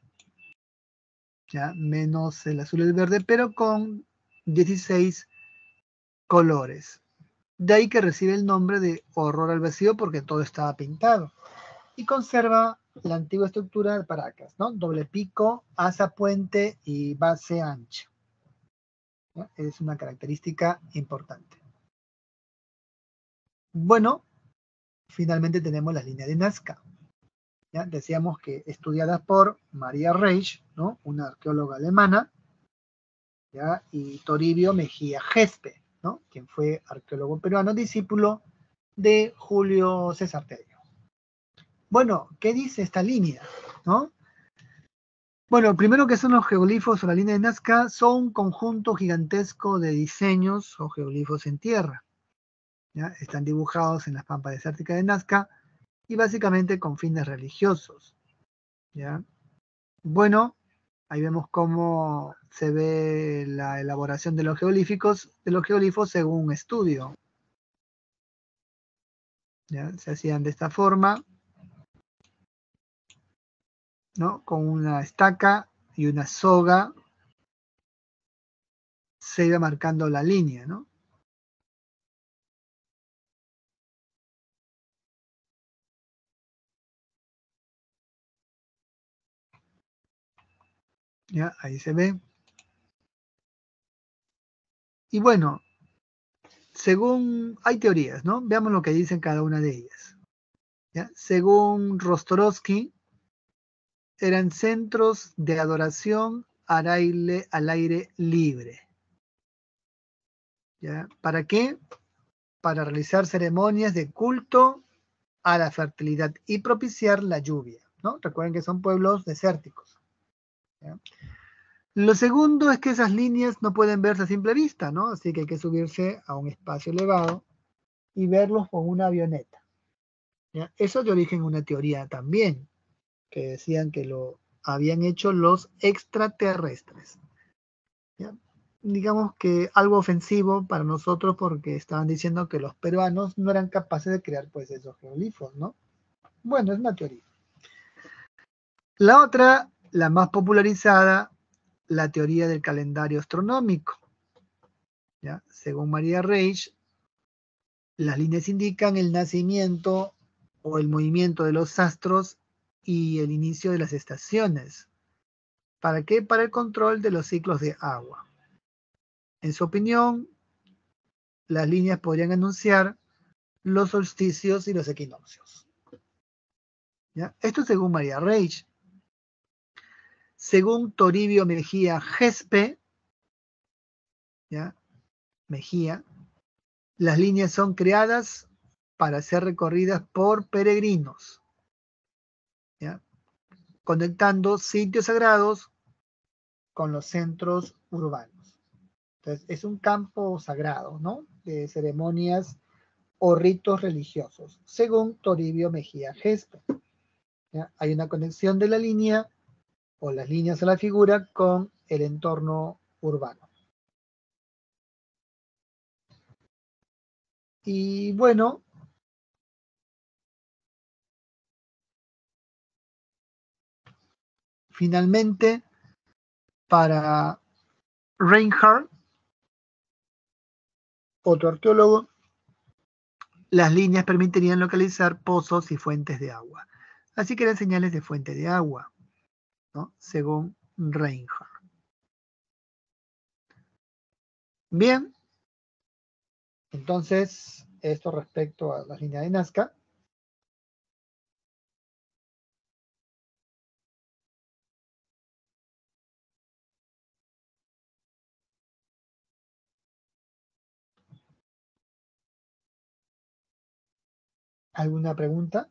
Speaker 1: ¿ya? menos el azul y el verde, pero con 16 colores. De ahí que recibe el nombre de horror al vacío porque todo estaba pintado. Y conserva la antigua estructura de Paracas, ¿no? Doble pico, asa puente y base ancha. Es una característica importante. Bueno, finalmente tenemos la línea de Nazca. Decíamos que estudiada por María Reich, ¿no? una arqueóloga alemana, ¿ya? y Toribio Mejía Gespe, ¿no? quien fue arqueólogo peruano, discípulo de Julio César Tello. Bueno, ¿qué dice esta línea? ¿No? Bueno, primero que son los geoglifos o la línea de Nazca, son un conjunto gigantesco de diseños o geoglifos en tierra. ¿ya? Están dibujados en las pampas desérticas de Nazca y básicamente con fines religiosos. ¿ya? Bueno, ahí vemos cómo se ve la elaboración de los geolíficos, de los geolifos según un estudio. ¿Ya? Se hacían de esta forma, ¿no? Con una estaca y una soga se iba marcando la línea, ¿no? Ahí se ve. Y bueno, según, hay teorías, ¿no? Veamos lo que dicen cada una de ellas. Según Rostorowski, eran centros de adoración al aire, al aire libre. ¿Para qué? Para realizar ceremonias de culto a la fertilidad y propiciar la lluvia. ¿no? Recuerden que son pueblos desérticos. Lo segundo es que esas líneas no pueden verse a simple vista, ¿no? Así que hay que subirse a un espacio elevado y verlos con una avioneta. Eso es de origen una teoría también, que decían que lo habían hecho los extraterrestres. Digamos que algo ofensivo para nosotros porque estaban diciendo que los peruanos no eran capaces de crear pues esos geoglifos, ¿no? Bueno, es una teoría. La otra la más popularizada, la teoría del calendario astronómico. ¿ya? Según María Reich, las líneas indican el nacimiento o el movimiento de los astros y el inicio de las estaciones. ¿Para qué? Para el control de los ciclos de agua. En su opinión, las líneas podrían anunciar los solsticios y los equinoccios. ¿Ya? Esto según María Reich. Según Toribio Mejía Gespe, ¿ya? Mejía, las líneas son creadas para ser recorridas por peregrinos, ¿ya? conectando sitios sagrados con los centros urbanos. Entonces, es un campo sagrado, ¿no? De ceremonias o ritos religiosos, según Toribio Mejía Gespe. Hay una conexión de la línea o las líneas de la figura con el entorno urbano. Y bueno, finalmente, para Reinhardt, otro arqueólogo, las líneas permitirían localizar pozos y fuentes de agua. Así que eran señales de fuente de agua según Reinhardt. Bien, entonces, esto respecto a la línea de Nazca. ¿Alguna pregunta?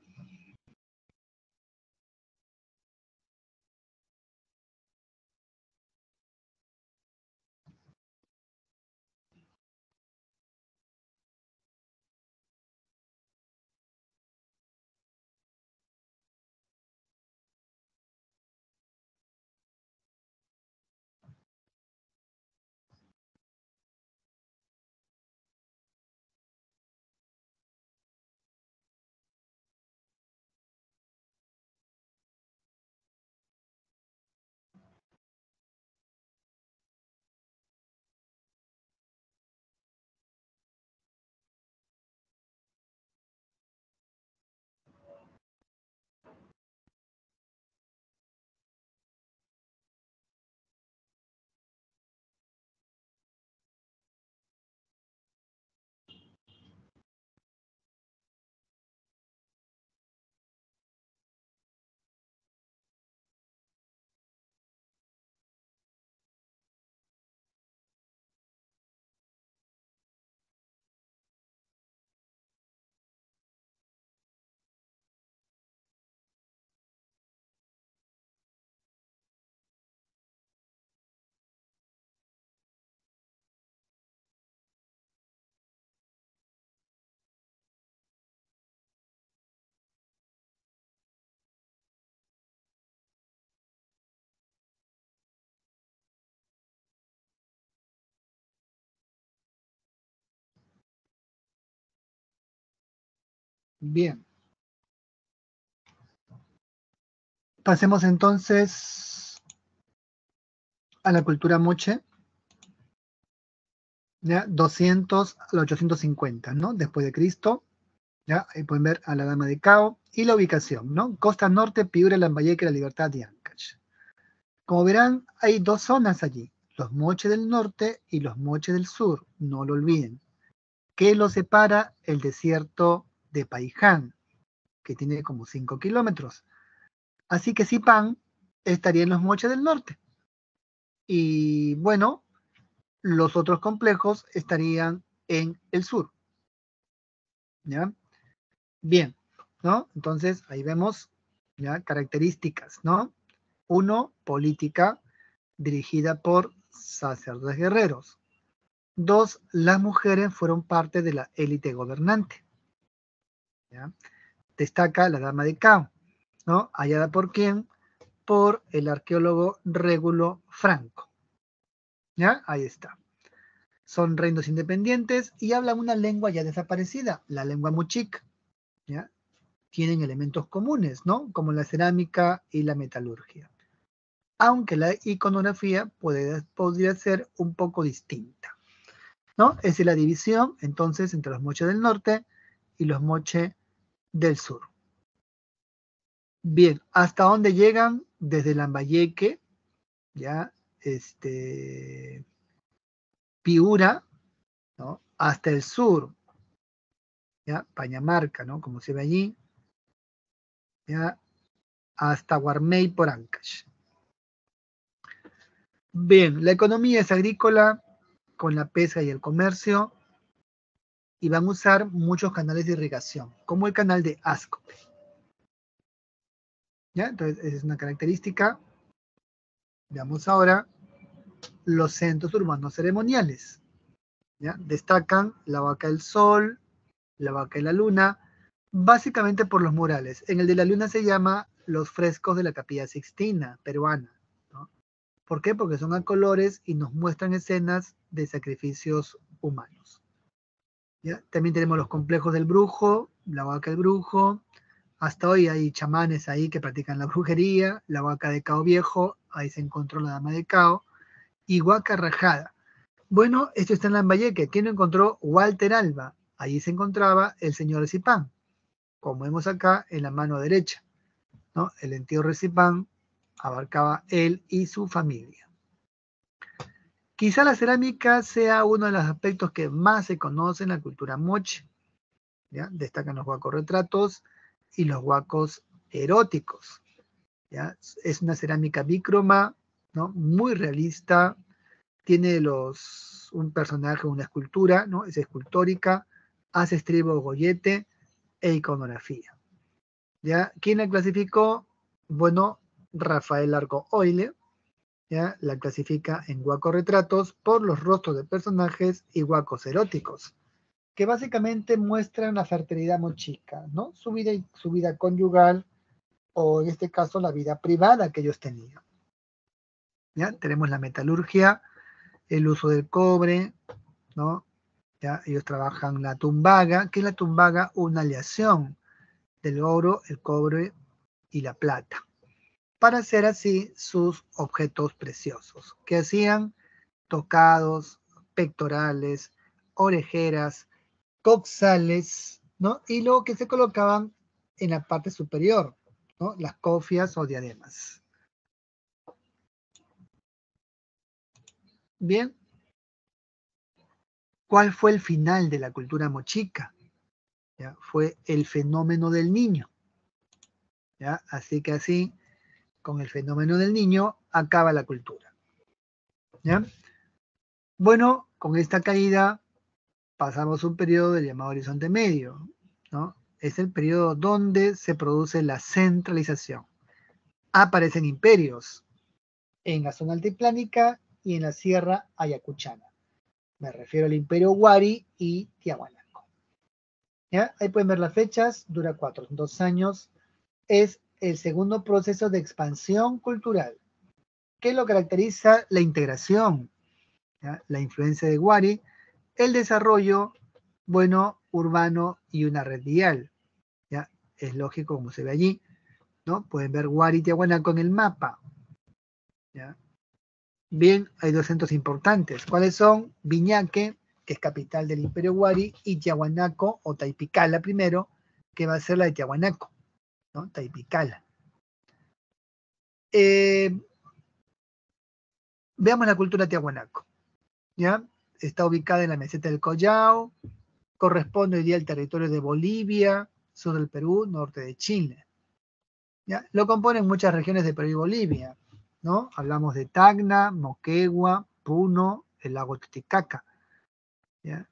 Speaker 1: Bien. Pasemos entonces a la cultura moche. ¿ya? 200 al 850, ¿no? Después de Cristo. ¿ya? Ahí pueden ver a la Dama de Cao y la ubicación, ¿no? Costa Norte, Piura, Lambayeque, La Libertad y Ancash. Como verán, hay dos zonas allí, los moches del norte y los moches del sur, no lo olviden. ¿Qué los separa? El desierto de Paiján, que tiene como 5 kilómetros. Así que Zipán estaría en los moches del norte. Y bueno, los otros complejos estarían en el sur. ¿Ya? Bien, ¿no? Entonces, ahí vemos, ¿ya? Características, ¿no? Uno, política dirigida por sacerdotes guerreros. Dos, las mujeres fueron parte de la élite gobernante. Destaca la dama de Cao, ¿no? Hallada por quién? Por el arqueólogo Régulo Franco. ¿Ya? Ahí está. Son reinos independientes y hablan una lengua ya desaparecida, la lengua muchic. ¿ya? Tienen elementos comunes, ¿no? Como la cerámica y la metalurgia. Aunque la iconografía podría ser un poco distinta. ¿no? Es la división, entonces, entre los moches del norte y los moches del sur. Bien, ¿hasta dónde llegan? Desde Lambayeque, ya, este, Piura, ¿no? Hasta el sur, ya, Pañamarca, ¿no? Como se ve allí, ya, hasta Guarmey por Ancash. Bien, la economía es agrícola con la pesca y el comercio y van a usar muchos canales de irrigación, como el canal de Ascope. ¿Ya? Entonces, esa es una característica. Veamos ahora los centros urbanos ceremoniales. ¿ya? Destacan la vaca del sol, la vaca de la luna, básicamente por los murales. En el de la luna se llama los frescos de la capilla sixtina peruana. ¿Por qué? Porque son a colores y nos muestran escenas de sacrificios humanos. ¿Ya? También tenemos los complejos del brujo, la vaca del brujo. Hasta hoy hay chamanes ahí que practican la brujería, la vaca de Cao Viejo, ahí se encontró la dama de Cao, y Huaca Rajada. Bueno, esto está en Lambayeque. ¿Quién lo encontró? Walter Alba. Allí se encontraba el señor Recipán, como vemos acá en la mano derecha. ¿no? El entierro Recipán abarcaba él y su familia. Quizá la cerámica sea uno de los aspectos que más se conoce en la cultura moche. Destacan los retratos y los huacos eróticos. Es una cerámica bícroma, muy realista, tiene un personaje, una escultura, es escultórica, hace estribo gollete e iconografía. ¿Quién la clasificó? Bueno, Rafael Largo Oile, la clasifica en guacos retratos por los rostros de personajes y guacos eróticos, que básicamente muestran la fertilidad mochica, ¿no? Su vida, su vida conyugal o en este caso la vida privada que ellos tenían. ¿Ya? Tenemos la metalurgia, el uso del cobre, ¿no? ¿Ya? Ellos trabajan la tumbaga, que es la tumbaga una aleación del oro, el cobre y la plata para hacer así sus objetos preciosos, que hacían tocados, pectorales, orejeras, coxales, ¿no? Y luego que se colocaban en la parte superior, ¿no? Las cofias o diademas. Bien. ¿Cuál fue el final de la cultura mochica? ¿Ya? Fue el fenómeno del niño. ¿Ya? Así que así con el fenómeno del niño, acaba la cultura. ¿Ya? Bueno, con esta caída pasamos un periodo del llamado horizonte medio, ¿no? Es el periodo donde se produce la centralización. Aparecen imperios en la zona altiplánica y en la sierra ayacuchana. Me refiero al imperio Huari y Tiahuanaco. ¿Ya? Ahí pueden ver las fechas, dura cuatro, dos años. Es el segundo proceso de expansión cultural. ¿Qué lo caracteriza? La integración, la influencia de Wari, el desarrollo, bueno, urbano y una red vial. es lógico como se ve allí, ¿no? Pueden ver Huari y Tiahuanaco en el mapa. Bien, hay dos centros importantes. ¿Cuáles son? Viñaque, que es capital del Imperio Huari, y Tiahuanaco o Taipicala primero, que va a ser la de Tiahuanaco, ¿no? Taipicala. Eh, veamos la cultura tiahuanaco. ¿ya? Está ubicada en la meseta del Collao, corresponde hoy día al territorio de Bolivia, sur del Perú, norte de Chile. ¿ya? Lo componen muchas regiones de Perú y Bolivia. ¿no? Hablamos de Tacna, Moquegua, Puno, el lago Titicaca. ¿ya?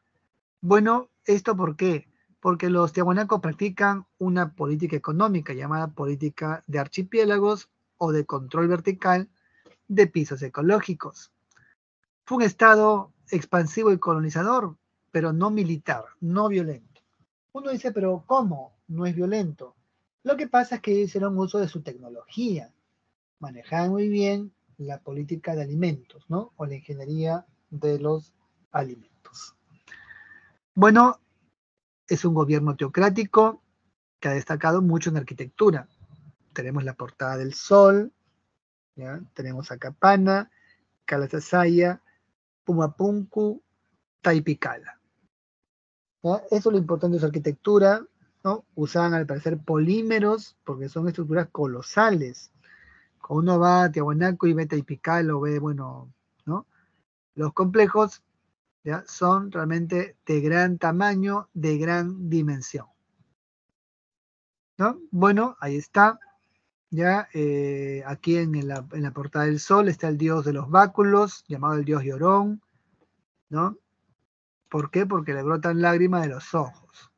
Speaker 1: Bueno, ¿esto por qué? Porque los tiahuanacos practican una política económica llamada política de archipiélagos o de control vertical de pisos ecológicos. Fue un Estado expansivo y colonizador, pero no militar, no violento. Uno dice, pero ¿cómo? No es violento. Lo que pasa es que hicieron uso de su tecnología. Manejaban muy bien la política de alimentos, ¿no? O la ingeniería de los alimentos. Bueno, es un gobierno teocrático que ha destacado mucho en arquitectura tenemos la portada del sol, ¿ya? tenemos a Capana, Calasasaya, Pumapunku, Taipicala. Eso es lo importante de su arquitectura, ¿no? Usaban al parecer polímeros porque son estructuras colosales. Cuando uno va a Tiahuanaco y ve Taipicala o ve, bueno, ¿no? Los complejos son realmente de gran tamaño, de gran dimensión. ¿No? Bueno, ahí está. Ya, eh, aquí en la, portada del sol está el dios de los báculos, llamado el dios llorón, ¿no? ¿Por qué? Porque le brotan lágrimas de los ojos.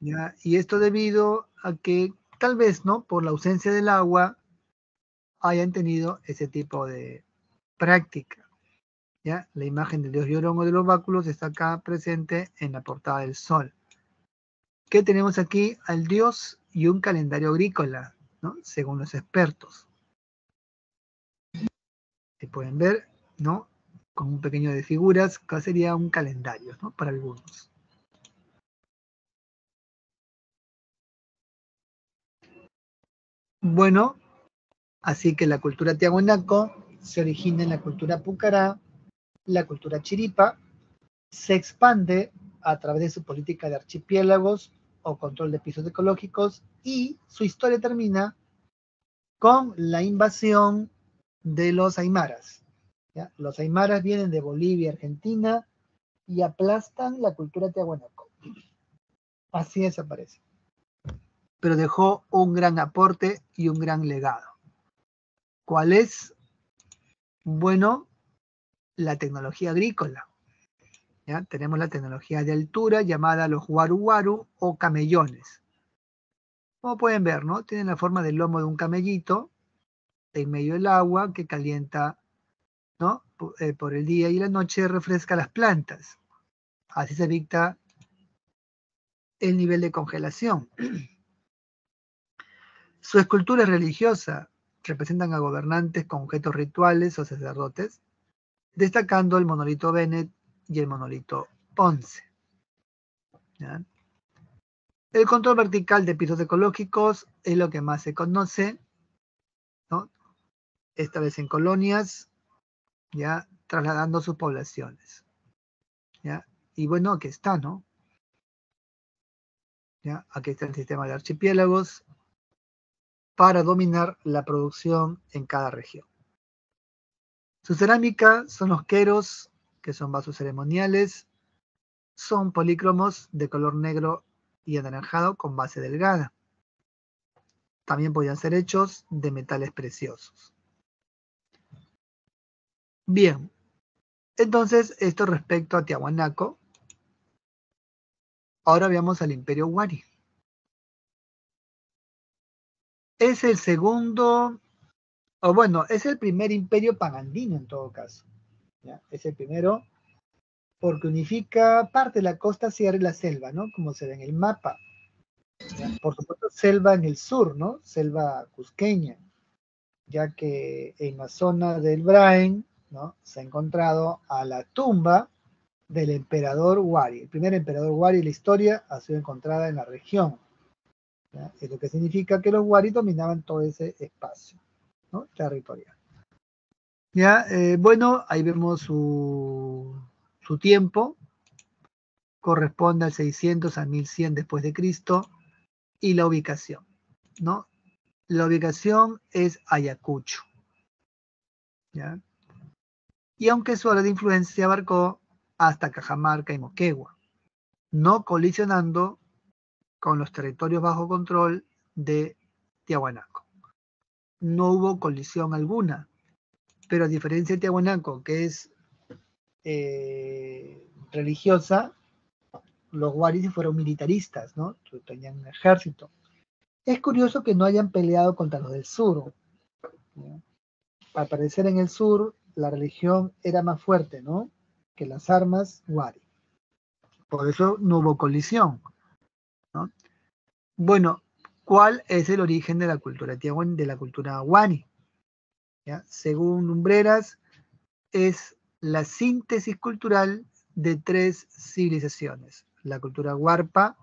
Speaker 1: ¿Ya? Y esto debido a que tal vez, ¿no? Por la ausencia del agua, hayan tenido ese tipo de práctica. ¿Ya? La imagen del dios llorón o de los báculos está acá presente en la portada del sol. ¿Qué tenemos aquí? Al dios y un calendario agrícola, ¿no? Según los expertos. Se pueden ver, ¿no? Con un pequeño de figuras, que sería un calendario, ¿no? Para algunos. Bueno, así que la cultura tiahuanaco se origina en la cultura pucará, la cultura chiripa, se expande a través de su política de archipiélagos o control de pisos ecológicos y su historia termina con la invasión de los aymaras. Los aymaras vienen de Bolivia, Argentina y aplastan la cultura tiahuanaco. Así desaparece. Pero dejó un gran aporte y un gran legado. ¿Cuál es? Bueno, la tecnología agrícola. Tenemos la tecnología de altura llamada los waru o camellones. Como pueden ver, ¿no? Tienen la forma del lomo de un camellito en medio del agua que calienta, ¿no? Eh, por el día y la noche refresca las plantas. Así se dicta el nivel de congelación. Su escultura es religiosa. Representan a gobernantes con objetos rituales o sacerdotes, destacando el monolito Bennett y el monolito Ponce. El control vertical de pisos ecológicos es lo que más se conoce, esta vez en colonias, ya trasladando sus poblaciones. Y bueno, aquí está, ¿no? ¿Ya? Aquí está el sistema de archipiélagos para dominar la producción en cada región. Su cerámica son los queros, que son vasos ceremoniales, son polícromos de color negro y anaranjado con base delgada. También podían ser hechos de metales preciosos. Bien, entonces esto respecto a Tiahuanaco. Ahora veamos al Imperio Wari. Es el segundo, o bueno, es el primer imperio pagandino en todo caso. Es el primero porque unifica parte de la costa sierra y la selva, ¿no? Como se ve en el mapa. Por supuesto, selva en el sur, ¿no? Selva cusqueña, ya que en la zona del Brain, ¿no? Se ha encontrado a la tumba del emperador Wari. El primer emperador Wari de la historia ha sido encontrada en la región. Es lo que significa que los Wari dominaban todo ese espacio territorial. Ya, eh, bueno, ahí vemos su, su tiempo, corresponde al 600 a 1100 después de Cristo, y la ubicación, ¿no? La ubicación es Ayacucho, ¿ya? Y aunque su área de influencia abarcó hasta Cajamarca y Moquegua, no colisionando con los territorios bajo control de Tiahuanaco. No hubo colisión alguna, pero a diferencia de Tiahuanaco, que es eh, religiosa, los guaris fueron militaristas, ¿no? Tenían un ejército. Es curioso que no hayan peleado contra los del sur. Al parecer en el sur la religión era más fuerte, ¿no? Que las armas guari. Por eso no hubo colisión. ¿no? Bueno, ¿cuál es el origen de la cultura de la cultura guani? Según Lumbreras, es la síntesis cultural de tres civilizaciones, la cultura Huarpa,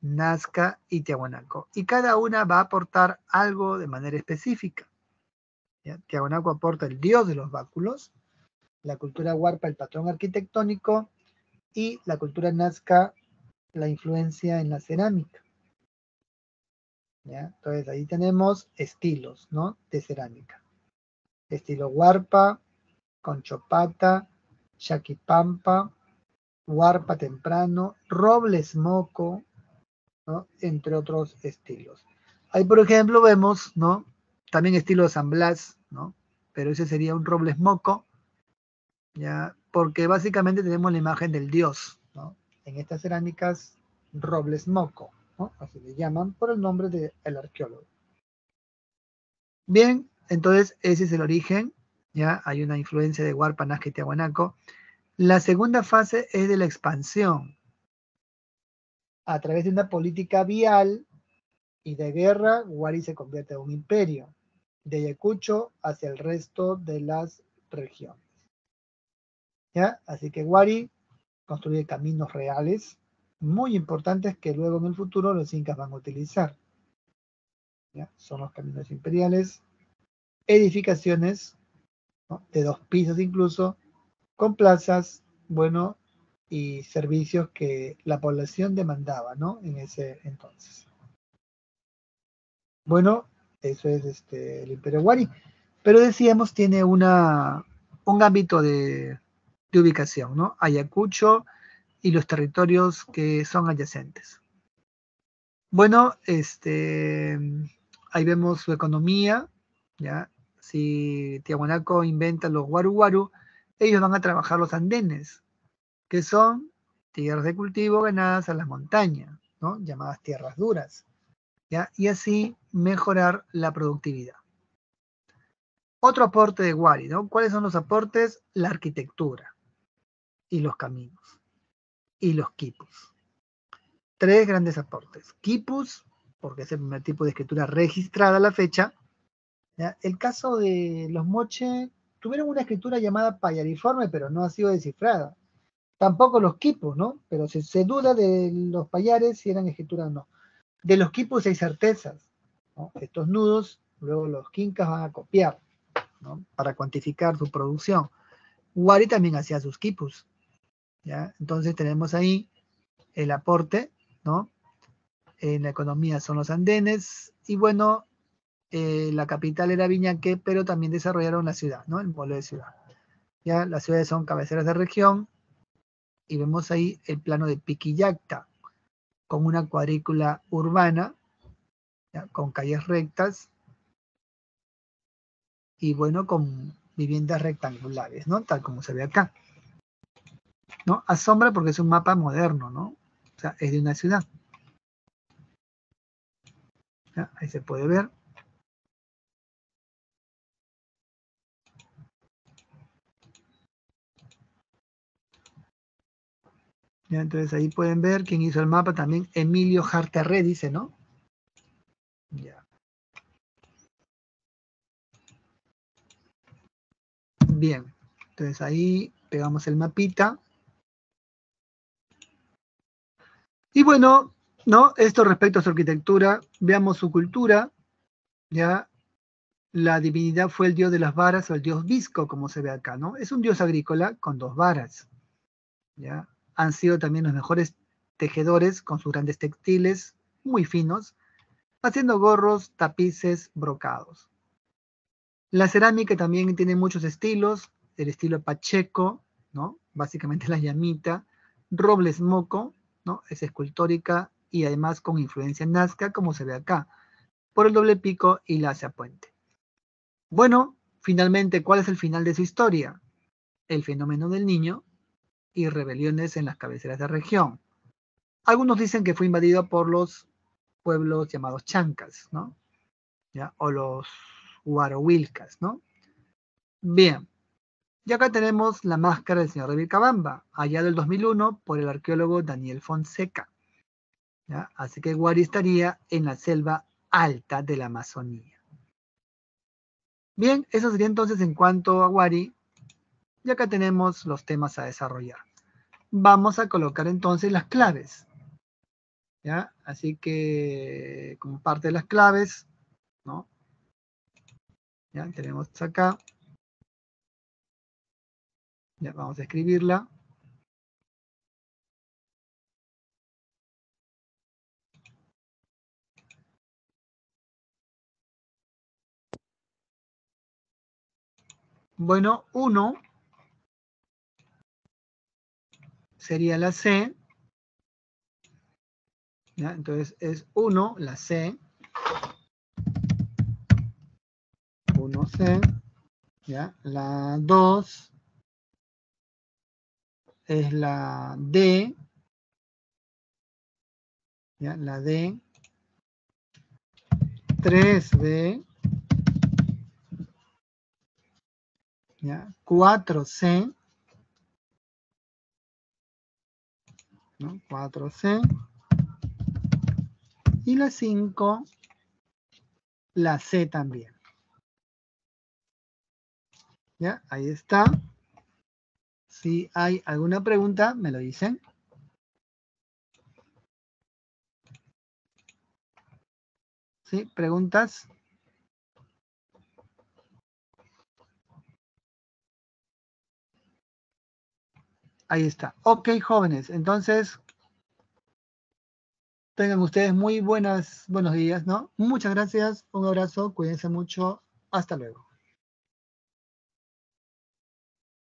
Speaker 1: Nazca y Tiahuanaco. Y cada una va a aportar algo de manera específica. Tiahuanaco aporta el dios de los báculos, la cultura Huarpa el patrón arquitectónico y la cultura Nazca la influencia en la cerámica. Entonces ahí tenemos estilos de cerámica. Estilo Huarpa, Conchopata, Chaquipampa, Huarpa temprano, Robles Moco, entre otros estilos. Ahí, por ejemplo, vemos, ¿no? También estilo San Blas, ¿no? Pero ese sería un Robles Moco. Porque básicamente tenemos la imagen del dios, ¿no? En estas cerámicas, Robles Moco, Así le llaman por el nombre del arqueólogo. Bien, entonces ese es el origen, ¿ya? Hay una influencia de Huarpa, Nazca y Tiahuanaco. La segunda fase es de la expansión. A través de una política vial y de guerra, Guari se convierte en un imperio, de Ayacucho hacia el resto de las regiones. ¿Ya? Así que Guari construye caminos reales muy importantes que luego en el futuro los incas van a utilizar. ¿Ya? Son los caminos imperiales, edificaciones de dos pisos incluso, con plazas, bueno, y servicios que la población demandaba, ¿no? En ese entonces. Bueno, eso es este, el Imperio Wari. Pero decíamos, tiene una, un ámbito de, de ubicación, ¿no? Ayacucho y los territorios que son adyacentes. Bueno, este, ahí vemos su economía, ¿ya? Si Tiahuanaco inventa los Waru Waru, ellos van a trabajar los andenes, que son tierras de cultivo ganadas a las montañas, ¿no? llamadas tierras duras, ¿ya? y así mejorar la productividad. Otro aporte de Wari, ¿no? ¿Cuáles son los aportes? La arquitectura y los caminos y los quipus. Tres grandes aportes. Quipus, porque es el primer tipo de escritura registrada a la fecha. El caso de los moche tuvieron una escritura llamada payariforme, pero no ha sido descifrada. Tampoco los quipos, ¿no? Pero se, duda de los payares si eran escrituras o no. De los quipos hay certezas. Estos nudos, luego los quincas van a copiar. Para cuantificar su producción. Wari también hacía sus quipus. ¿Ya? Entonces tenemos ahí el aporte, ¿no? En la economía son los andenes. Y bueno, eh, la capital era Viñaque, pero también desarrollaron la ciudad, ¿no? El modelo de ciudad. Ya las ciudades son cabeceras de región y vemos ahí el plano de Piquillacta con una cuadrícula urbana, con calles rectas y bueno, con viviendas rectangulares, ¿no? Tal como se ve acá. ¿No? Asombra porque es un mapa moderno, ¿no? O sea, es de una ciudad. Ahí se puede ver. entonces ahí pueden ver quién hizo el mapa también. Emilio Harterre dice, ¿no? Ya. Bien, entonces ahí pegamos el mapita. Y bueno, ¿No? Esto respecto a su arquitectura, veamos su cultura, ¿ya? La divinidad fue el dios de las varas o el dios visco, como se ve acá, ¿no? Es un dios agrícola con dos varas, ¿ya? Han sido también los mejores tejedores con sus grandes textiles, muy finos, haciendo gorros, tapices, brocados. La cerámica también tiene muchos estilos, el estilo pacheco, ¿no? Básicamente la llamita, robles moco, ¿no? Es escultórica y además con influencia nazca, como se ve acá, por el doble pico y la hacia puente. Bueno, finalmente, ¿cuál es el final de su historia? El fenómeno del niño y rebeliones en las cabeceras de región. Algunos dicen que fue invadido por los pueblos llamados chancas, ¿no? O los huarohuilcas, ¿no? Bien. Y acá tenemos la máscara del señor de Vilcabamba, allá del 2001 por el arqueólogo Daniel Fonseca. Así que Guari estaría en la selva alta de la Amazonía. Bien, eso sería entonces en cuanto a Guari. Y acá tenemos los temas a desarrollar. Vamos a colocar entonces las claves. ¿Ya? Así que como parte de las claves, ¿no? Ya tenemos acá. Vamos a escribirla. Bueno, 1 sería la C. ¿ya? Entonces es 1, la C. 1C. ¿ya? La 2 es la D. ¿ya? La D. 3B. 4C, 4C, y la 5, la C también. ¿Ya? Ahí está. Si hay alguna pregunta, me lo dicen. ¿Sí? ¿Preguntas? Ahí está. Ok, jóvenes. Entonces, tengan ustedes muy buenas, buenos días, ¿no? Muchas gracias. Un abrazo. Cuídense mucho. Hasta luego.